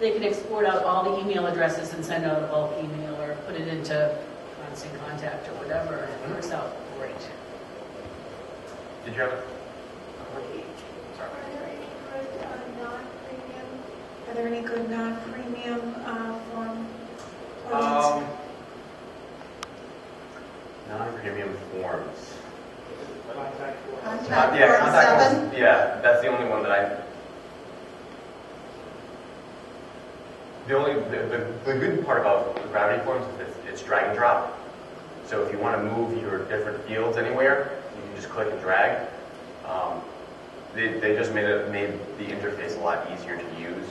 They can export out all the email addresses and send out a bulk email or put it into constant contact or whatever. and It works out great. Did you have a Are there any good non-premium uh, form plugins? Um, non-premium forms. Contact Uh, yeah, Form contact seven? forms, Yeah, that's the only one that I. The only the, the, the good part about the gravity forms is it's, it's drag and drop. So if you want to move your different fields anywhere, you can just click and drag. Um, they, they just made it made the interface a lot easier to use.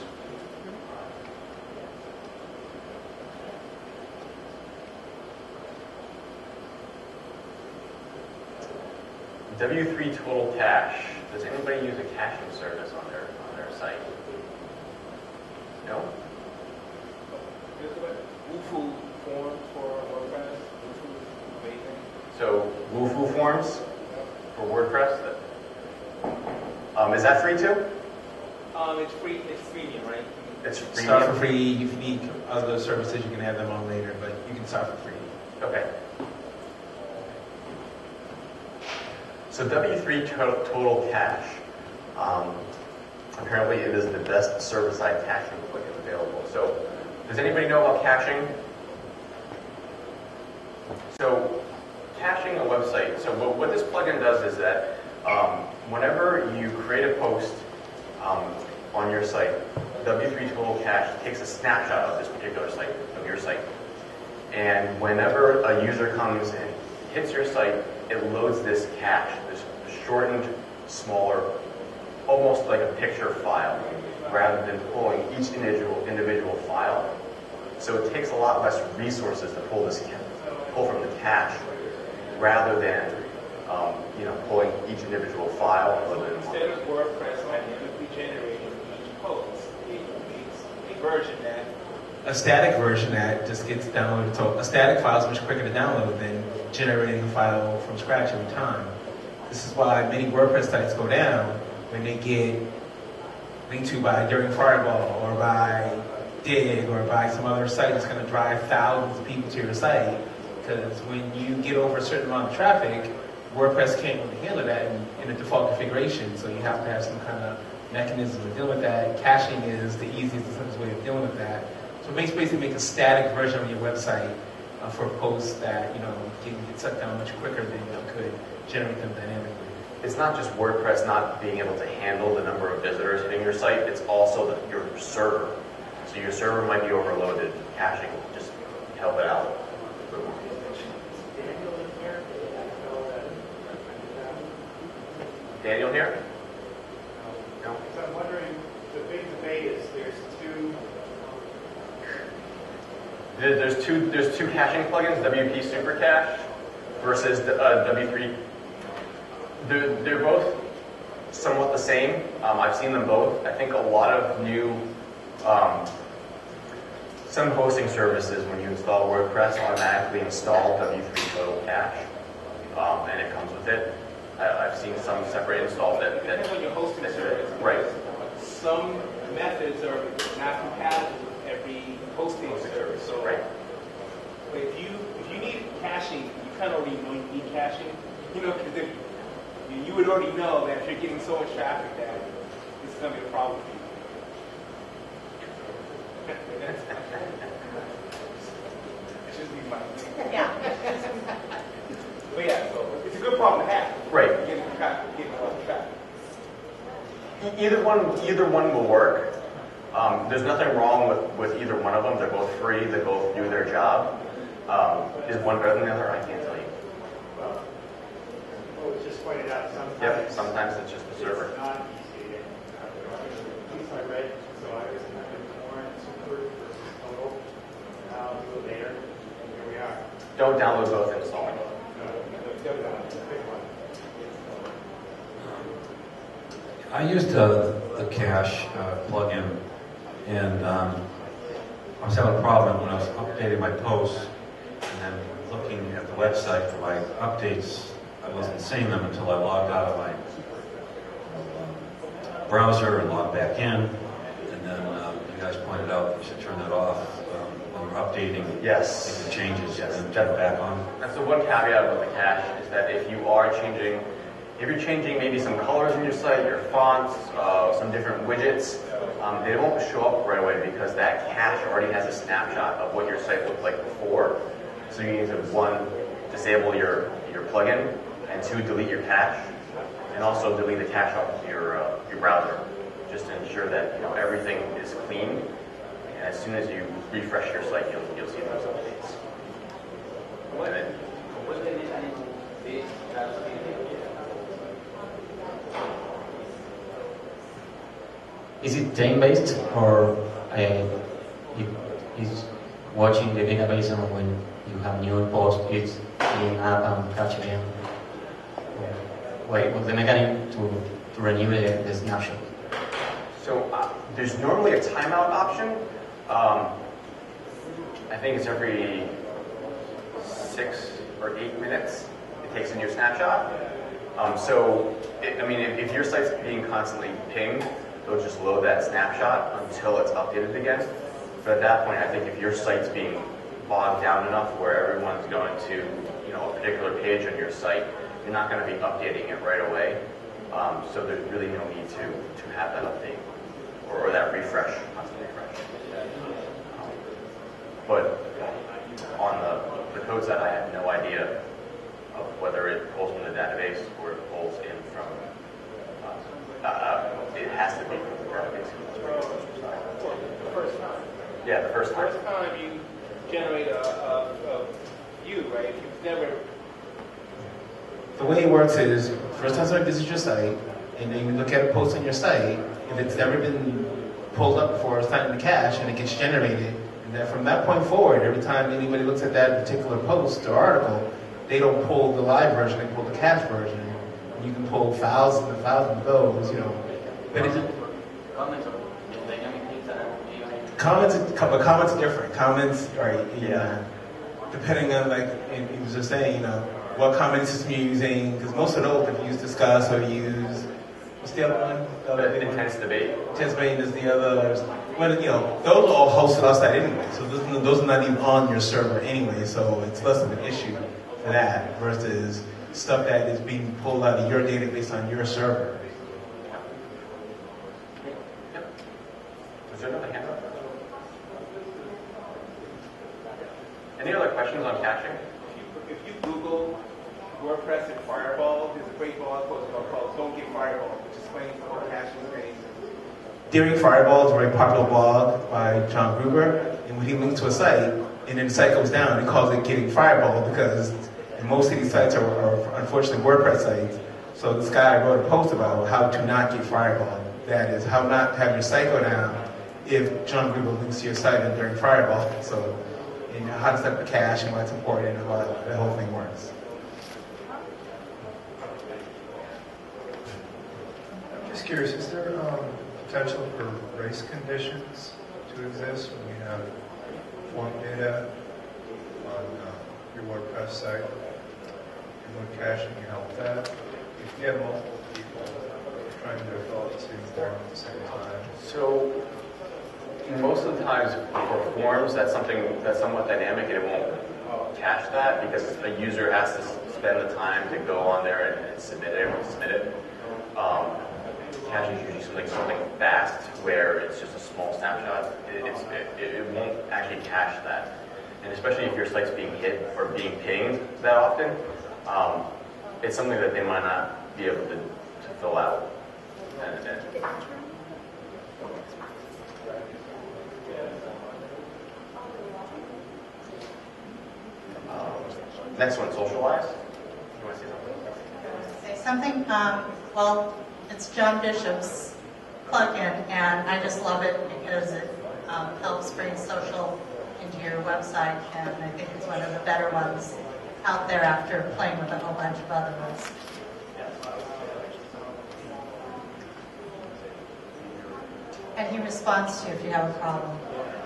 W3 Total Cache. Does anybody use a caching service on their on their site? No? Wufoo forms for WordPress. Wufoo is amazing. So Wufoo forms for WordPress. Um, is that free too? Um, it's free. It's freemium, right? It's free. Start for free. If you need other services, you can add them on later, but you can start for free. Okay. So W3 to- Total Cache. Um, apparently, it is the best server-side caching plugin available. So, does anybody know about caching? So, caching a website. So, what, what this plugin does is that um, whenever you create a post um, on your site, W3 Total Cache takes a snapshot of this particular site, of your site. And whenever a user comes and hits your site, it loads this cache, shortened, smaller, almost like a picture file, rather than pulling each individual individual file. So it takes a lot less resources to pull this ca- pull from the cache, rather than um, you know pulling each individual file. and load it in one. Instead of WordPress dynamically generating each post, it makes a version that a static version that just gets downloaded. So a static file is much quicker to download than generating a file from scratch every time. This is why many WordPress sites go down when they get linked to by Daring Fireball or by Digg or by some other site that's going to drive thousands of people to your site. Because when you get over a certain amount of traffic, WordPress can't really handle that in, in a default configuration. So you have to have some kind of mechanism to deal with that. Caching is the easiest and simplest way of dealing with that. So it makes basically make a static version of your website uh, for posts that you know can get set down much quicker than you could generate them dynamically. It's not just WordPress not being able to handle the number of visitors hitting your site, it's also the, your server. So your server might be overloaded, caching will just help it out. Daniel here? No? So I'm wondering, the big debate is there's two, There's two, there's two caching plugins, WP Super Cache versus the, uh, W3. They're, they're both somewhat the same. Um, I've seen them both. I think a lot of new, um, some hosting services, when you install WordPress, automatically install W3 Total Cache, um, and it comes with it. I, I've seen some separate installs that, that Depends on your hosting service. Right. Some methods are not compatible with every hosting service. So Right. but if you if you need caching, you kind of already know you need caching. You know, because you, you would already know that if you're getting so much traffic that this is going to be a problem for you. it should be my Yeah. but yeah, so it's a good problem to have. Right. Getting traffic, getting a lot of traffic. Either one, either one will work. Um, there's nothing wrong with, with either one of them. They're both free. They both do their job. Um, is one better than the other? I can't tell you. Yep. Sometimes it's just the server. It's not easy. At least I read, so I was thinking more super versus total. Now I'll do it later, and here we are. Don't download both and install them. No, no, no, no, pick one. I used uh, the cache uh, plugin, and um, I was having a problem when I was updating my posts, and then looking at the website for my updates. I wasn't seeing them until I logged out of my browser and logged back in, and then um, you guys pointed out you should turn that off um, when you're updating. Yes. Make the changes, and then turn it back on. That's the one caveat about the cache is that if you are changing, if you're changing maybe some colors in your site, your fonts, uh, some different widgets, um, they won't show up right away because that cache already has a snapshot of what your site looked like before. So you need to one disable your your plugin, and two delete your cache, and also delete the cache off your uh, your browser, just to ensure that you know everything is clean. And as soon as you refresh your site, you'll you'll see those updates. And then Is it time-based or uh, it is watching the database and when you have new post, it's cleaning up and catching them? What's the mechanism to, to renew the, snapshot? So uh, there's normally a timeout option. Um, I think it's every six or eight minutes. It takes a new snapshot. Um, so, it, I mean, if, if your site's being constantly pinged, it'll just load that snapshot until it's updated again. But at that point, I think if your site's being bogged down enough where everyone's going to, you know, a particular page on your site, you're not going to be updating it right away. Um, so there's really no need to, to have that update or, or that refresh, constant refresh. Um, but on the, the code side, I have no idea of whether it pulls from the database or it pulls in from, uh, uh, it has to be from the database. The first time. Yeah, the first time. The First time you generate a, a, a view, right? If you've never, The way it works is, first time somebody visits your site, and then you look at a post on your site, if it's never been pulled up before, it's not in the cache, and it gets generated, and then from that point forward, every time anybody looks at that particular post or article, they don't pull the live version, they pull the cache version. And you can pull thousands and thousands of those, you know. But it's, Comments on dynamic things that are Comments, but comments are different. Comments are, yeah. depending on like, he was just saying, you know, what comment system you're using, because most of those, you use Disqus or you use, what's the other one? The other? IntenseDebate. Intense debate is the other, well, you know, those are all hosted outside anyway, so those, those are not even on your server anyway, so it's less of an issue for that versus stuff that is being pulled out of your database on your server. Is there another hand? Any other questions on caching? Google WordPress and Fireball, there's a great blog post called Don't Get Fireball, which explains the whole caching space. Daring Fireball is a very popular blog by John Gruber, and when he links to a site, and then the site goes down, he calls it getting Fireball because most of these sites are, are unfortunately WordPress sites. So this guy wrote a post about how to not get Fireball. That is, how not have your site go down if John Gruber links to your site and Daring Fireball. So, and how to set up the cache and why it's important and how the whole thing works. I'm just curious, is there um, potential for race conditions to exist when you have form data on uh, your WordPress site? And when caching, you help that? If you have multiple people trying to fill out the same form at the same time. So most of the times for forms, that's something that's somewhat dynamic and it won't cache that because a user has to spend the time to go on there and, and submit it and submit it. Um, caching is usually something, something fast where it's just a small snapshot. It, it, it won't actually cache that. And especially if your site's being hit or being pinged that often, um, it's something that they might not be able to, to fill out. and, and next one, socialize. You want to say something? say something. Um, well, it's John Bishop's plugin, and I just love it because it um, helps bring social into your website, and I think it's one of the better ones out there after playing with a whole bunch of other ones. And he responds to you if you have a problem.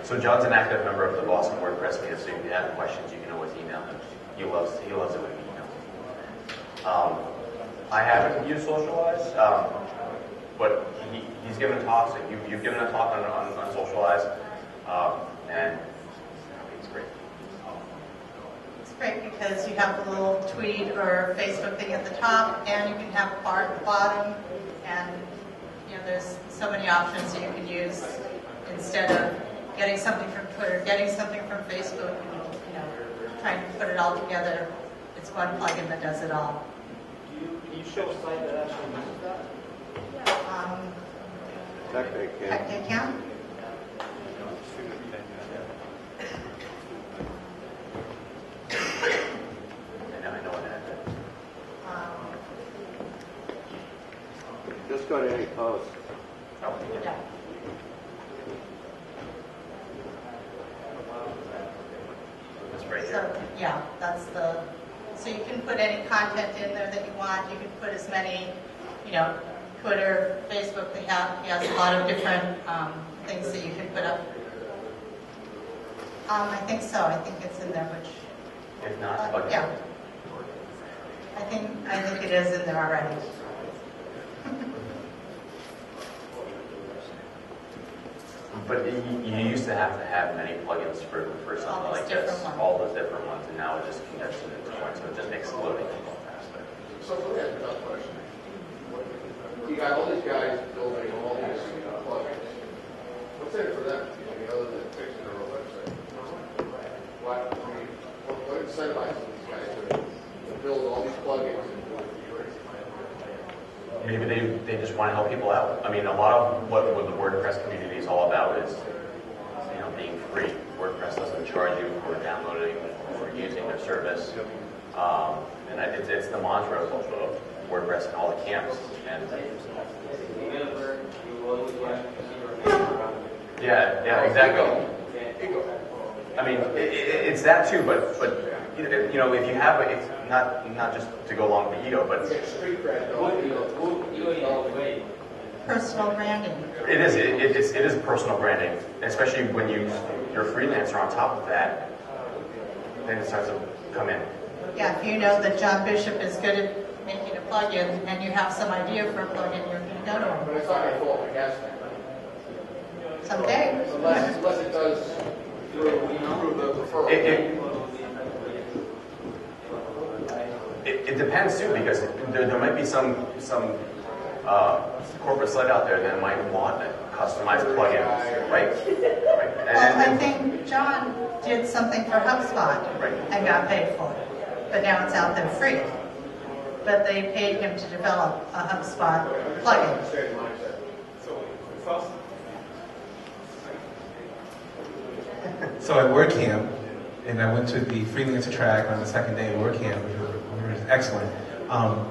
So John's an active member of the Boston WordPress meetup, so if you have questions, you can always email him. He loves, he loves it when email. Um, I haven't used Socialize, um, but he, he's given talks, you, you've given a talk on, on, on Socialize, um, and it's great. It's great because you have the little tweet or Facebook thing at the top, and you can have a bar at the bottom, and you know there's so many options that you can use instead of getting something from Twitter, getting something from Facebook, trying to put it all together. It's one plugin that does it all. Do you, can you show a site that actually uses that? Um, Technic, Tech account? I know, I know what that is. Um, Just go to any post. yeah. It's right So, yeah, that's the, so you can put any content in there that you want. You can put as many, you know, Twitter, Facebook, they have, he has a lot of different um, things that you can put up. Um, I think so. I think it's in there, which, If not, uh, it. yeah. I think, I think it is in there already. But you, you used to have to have many plugins for, for something like this. ones. All those different ones, and now it just condenses it into one, so it just makes loading a lot faster. So let me ask you another question. You got all these guys building all these plugins. What's in it for them, I mean, other than fixing their own website? What, I mean, what what incentivizes these guys to to build all these plugins and do it for free? Maybe they, they just want to help people out. I mean, a lot of what, what the WordPress community is all about is, you know, being free. WordPress doesn't charge you for downloading or using their service. Um, and I- it's, it's the mantra of, WordPress and all the camps. And yeah, yeah, exactly. I mean, i i it's that too, but but you know, if you have a, it's not not just to go along with the ego, but Personal branding. it is it, it is it is personal branding, especially when you you're a freelancer on top of that. Then it starts to come in. Yeah, if you know that John Bishop is good at making a plugin and you have some idea for a plugin, you're going to go to him. But it's not gonna fall on the. Someday. Unless, unless it does through, through the referral. It, depends too, because there, there might be some some uh, corporate site out there that might want a customized plugin, right? right. And, Well, I think John did something for HubSpot and got paid for it, but now it's out there free. But they paid him to develop a HubSpot plugin. So at WordCamp, and I went to the freelancer track on the second day of WordCamp, which was, excellent. Um,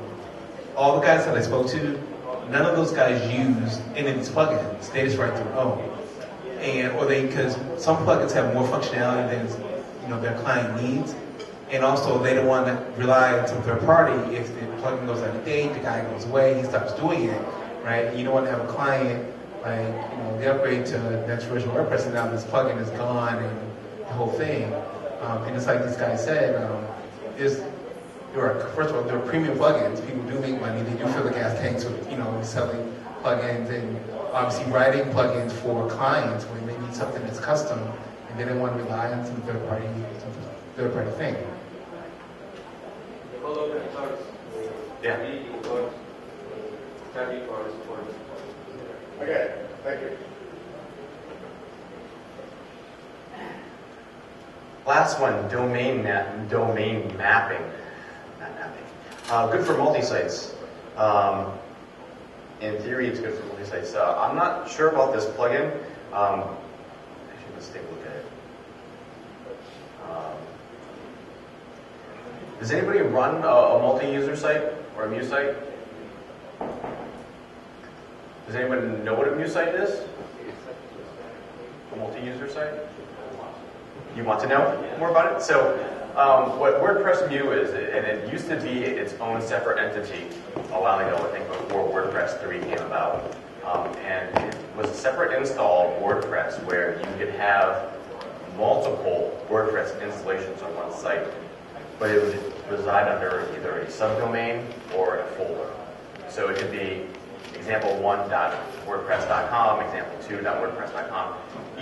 all the guys that I spoke to, none of those guys use any of these plugins. They just write their own, and or they because some plugins have more functionality than you know their client needs, and also they don't want to rely on some third party. If the plugin goes out of date, the guy goes away, he stops doing it, right? You don't want to have a client like you know they upgrade to next version of WordPress and now this plugin is gone and the whole thing. Um, and it's like this guy said, um, there are first of all there are premium plugins. People do make money. They do fill the gas tanks with you know selling plugins and obviously writing plugins for clients when they need something that's custom and they don't want to rely on some third party some third party thing. Yeah. Okay, thank you. Last one, domain map, domain mapping. Uh, good for multi-sites. Um, in theory, it's good for multi-sites. Uh, I'm not sure about this plugin. Um, actually, let's take a look at it. Um, does anybody run a, a multi-user site or a Muse site? Does anyone know what a Muse site is? A multi-user site? You want to know more about it? So, um, what WordPress Mu is, and it used to be its own separate entity a while ago, I think before WordPress 3 came about. Um, and it was a separate install of WordPress where you could have multiple WordPress installations on one site, but it would reside under either a subdomain or a folder. So it could be example1.wordpress.com, example2.wordpress.com.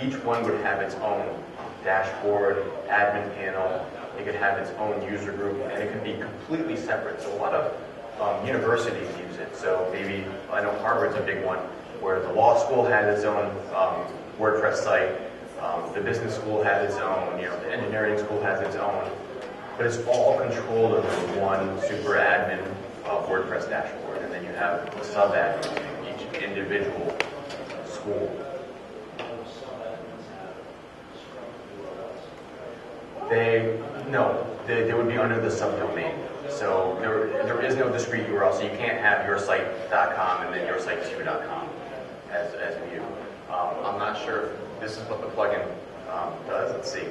Each one would have its own dashboard, admin panel. It could have its own user group, and it could be completely separate. So a lot of um, universities use it. So maybe, I know Harvard's a big one, where the law school has its own um, WordPress site, um, the business school has its own, you know, the engineering school has its own, but it's all controlled under one super admin uh, WordPress dashboard, and then you have the sub-admin in each individual school. They, no, they, they would be under the subdomain. So there, there is no discrete URL, so you can't have yoursite.com and then yoursite2.com as, as view. Um, I'm not sure if this is what the plugin um, does. Let's see.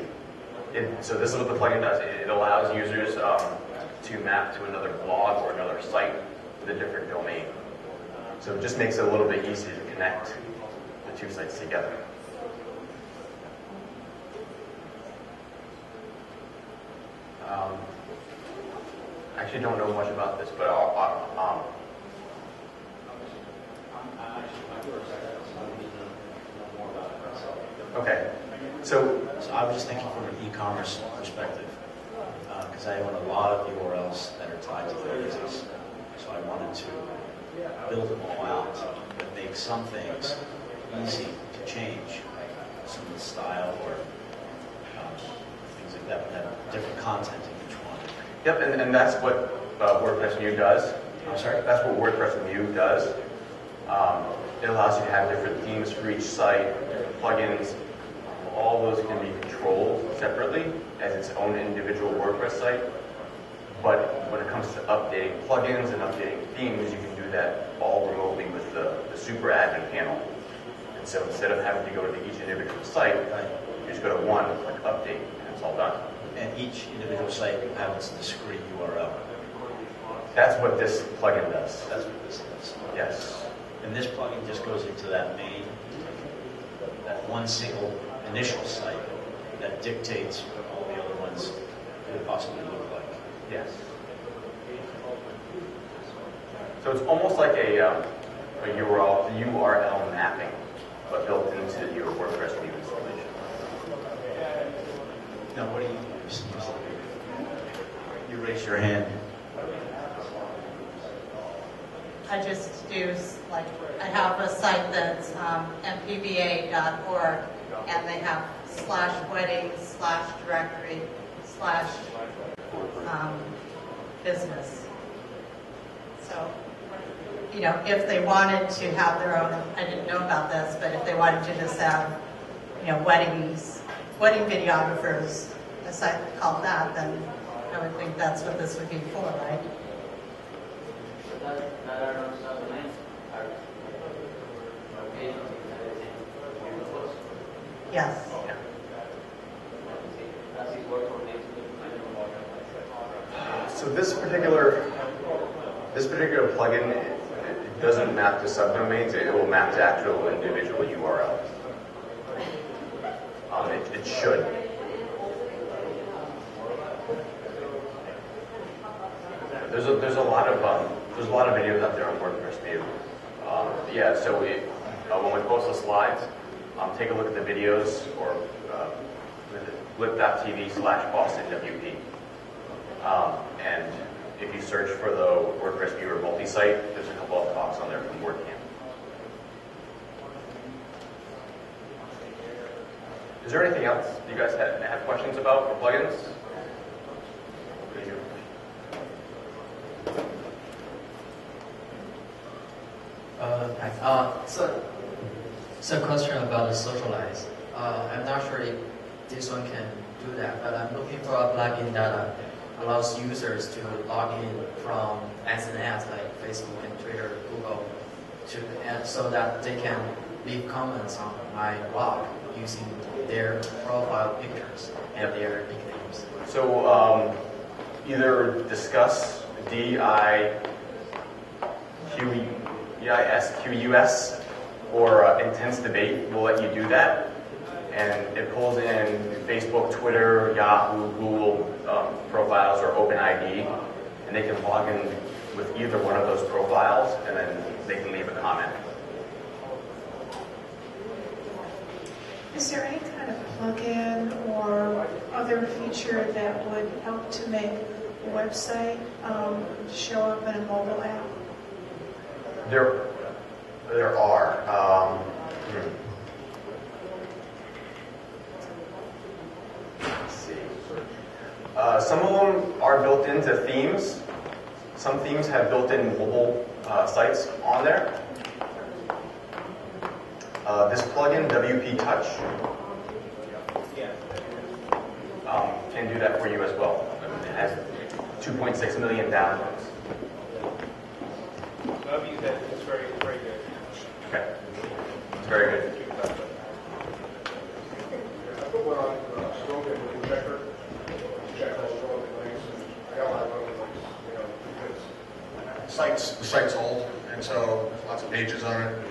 It, so this is what the plugin does. It, it allows users um, to map to another blog or another site with a different domain. So it just makes it a little bit easier to connect the two sites together. Um, I actually don't know much about this, but I'll, I'll, um, okay. So, So I was just thinking from an e-commerce perspective, because I own a lot of URLs that are tied to the business. So I wanted to build them all out, but make some things easy to change, some of the style or um, things like that have different content in each one. Yep, and, and that's what uh, WordPress Mu does. I'm sorry? That's what WordPress Mu does. Um, it allows you to have different themes for each site, different plugins. All those can be controlled separately as its own individual WordPress site. But when it comes to updating plugins and updating themes, you can do that all remotely with the, the super admin panel. And so instead of having to go to each individual site, you just go to one, and click update, and all done. And each individual site will have its discrete URL. That's what this plugin does. That's what this does. Yes. And this plugin just goes into that main, that one single initial site that dictates what all the other ones could possibly look like. Yes. So it's almost like a, um, a URL, URL mapping, but built into your WordPress Mu installation. Now, what do you use? You raise your hand. I just do, like, I have a site that's um, mpba.org, and they have slash wedding, slash directory, slash um, business. So, you know, if they wanted to have their own, I didn't know about this, but if they wanted to just have, you know, weddings, wedding videographers, a site call that, then I would think that's what this would be for, right? Yes. So this particular, this particular plugin it doesn't map to subdomains, it will map to actual individual URLs. It, should. There's a, there's a lot of um, there's a lot of videos out there on WordPress Mu. Um, yeah, so we, uh, when we post the slides, um, take a look at the videos or uh, blip.tv slash Boston WP. Um, and if you search for the WordPress Mu or multi-site, there's a couple of talks on there from WordCamp. Is there anything else you guys have, have questions about for plugins? Uh, Uh, so, so question about the socialize. Uh, I'm not sure if this one can do that, but I'm looking for a plugin that uh, allows users to log in from SNS like Facebook and Twitter, Google, to so that they can leave comments on my blog using their profile pictures and their nicknames. So um, either Disqus D I Q E I S Q U S or uh, IntenseDebate will let you do that, and it pulls in Facebook, Twitter, Yahoo, Google um, profiles or OpenID, and they can log in with either one of those profiles, and then they can leave a comment. Is there any kind of plugin or other feature that would help to make a website um, show up in a mobile app? There, there are. Um, hmm. Let's see. Uh, some of them are built into themes. Some themes have built-in mobile uh, sites on there. Uh, this plugin, WP Touch, um, can do that for you as well. It has 2.6 million downloads. I've used that, it's very, very good. Okay. It's very good. I put one on uh, slogan checker, check all slogan links, and I got a lot of other links, you know, because sites, the site's old, and so lots of pages on it.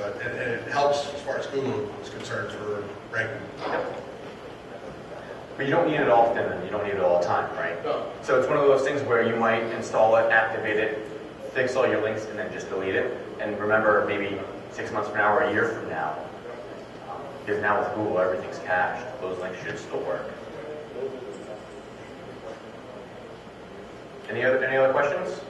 But it, and it helps as far as Google is concerned for ranking. But you don't need it often and you don't need it all the time, right? No. So it's one of those things where you might install it, activate it, fix all your links, and then just delete it. And remember, maybe six months from now or a year from now, um, because now with Google, everything's cached. Those links should still work. Any other, any other questions?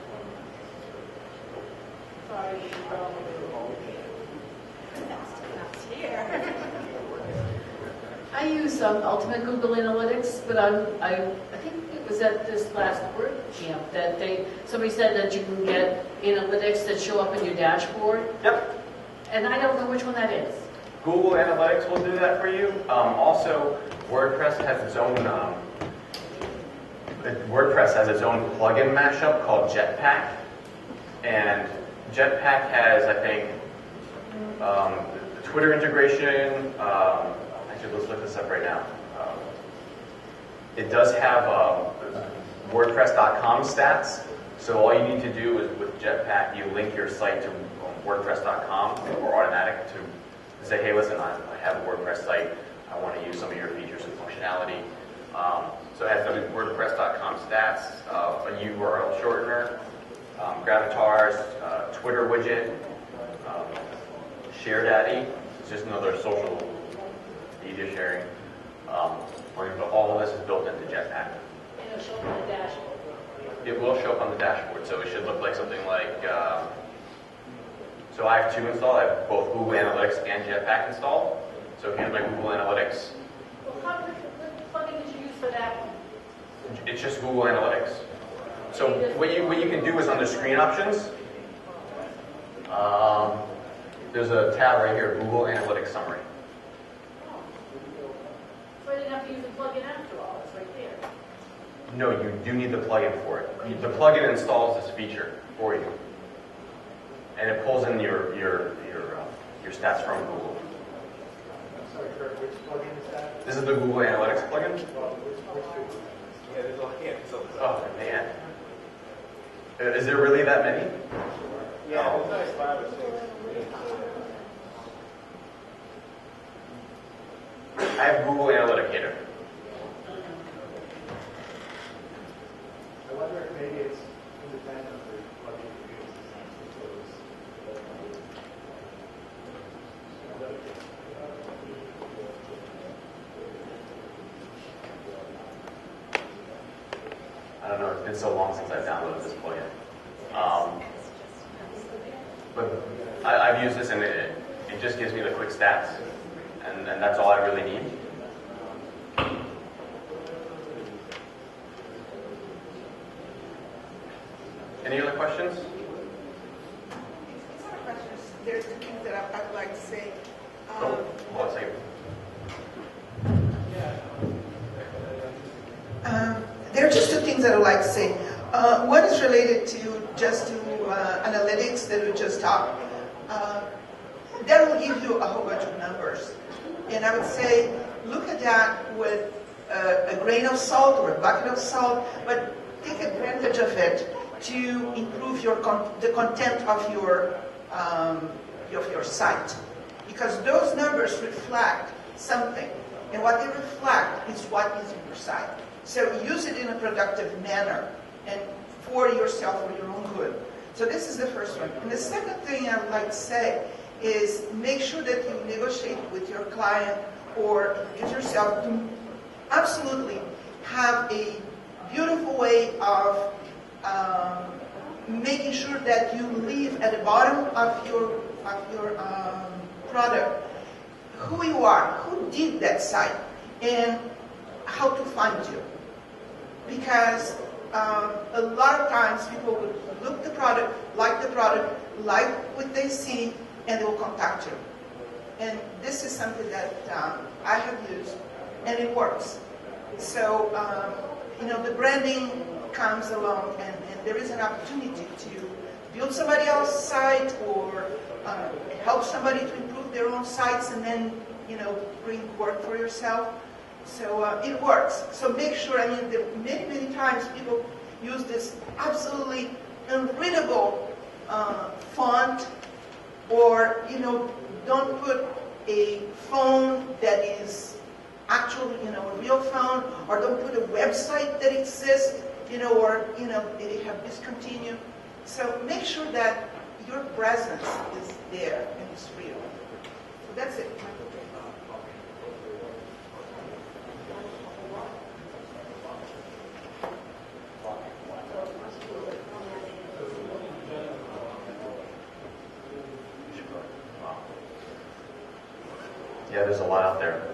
I use um, Ultimate Google Analytics, but I'm, I, I think it was at this last word camp that they, somebody said that you can get analytics that show up in your dashboard. Yep. And I don't know which one that is. Google Analytics will do that for you. Um, also, WordPress has its own um, it- WordPress has its own plugin mashup called Jetpack, and Jetpack has, I think, um, Twitter integration. Um, actually, let's look this up right now. Um, it does have um, WordPress.com stats. So all you need to do is with Jetpack, you link your site to um, WordPress.com or Automattic to say, hey, listen, I, I have a WordPress site. I want to use some of your features and functionality. Um, so it has WordPress.com stats, uh, a URL shortener, um, Gravatars, uh, Twitter widget, um, ShareDaddy. It's just another social media sharing. Um, where all of this is built into Jetpack. And it'll show up on the dashboard. It will show up on the dashboard, so it should look like something like, um, so I have two installed. I have both Google Analytics and Jetpack installed. So if you have my Google Analytics, Well, how, what plugin did you use for that one? it's just Google Analytics. So what you, what you can do is on the screen options, um, there's a tab right here, Google Analytics Summary. So I didn't have to use the plugin after all, it's right there. No, you do need the plugin for it. The plugin installs this feature for you. And it pulls in your, your, your, uh, your stats from Google. I'm Sorry, Kurt, which plugin is that? This is the Google Analytics plugin? Well, which, which? Yeah, there's a, yeah, Oh, man. Uh, Is there really that many? Yeah, there's nice five or six. I have Google Analyticator. I wonder if maybe it's independent of the plugin you use. I don't know, it's been so long since I've downloaded this plugin. Um, but I, I've used this and it, it just gives me the quick stats, and, and that's all I really need. Any other questions? there's two things that I- I'd like to say. Oh, Um, hold on a second. Um, There are just two things that I'd like to say. Uh, One is related to just to uh, analytics that we just talked. Uh, That will give you a whole bunch of numbers. And I would say, look at that with a, a grain of salt or a bucket of salt, but take advantage of it to improve your con- the content of your um, of your site, because those numbers reflect something, and what they reflect is what is in your site. So use it in a productive manner and for yourself, for your own good. So this is the first one. And the second thing I would like to say is make sure that you negotiate with your client or yourself to absolutely have a beautiful way of um, making sure that you leave at the bottom of your of your um, product who you are, who did that site, and how to find you. Because um, a lot of times people would look the product, like the product, like what they see, and they will contact you. And this is something that um, I have used, and it works. So, um, you know, the branding comes along, and, and there is an opportunity to build somebody else's site or uh, help somebody to improve their own sites, and then, you know, bring work for yourself. So uh, it works. So make sure, I mean, many, many times people use this absolutely unreadable uh, font or, you know, don't put a phone that is actually, you know, a real phone, or don't put a website that exists, you know, or, you know, they have discontinued. So make sure that your presence is there and is real. So that's it. Yeah, there's a lot out there.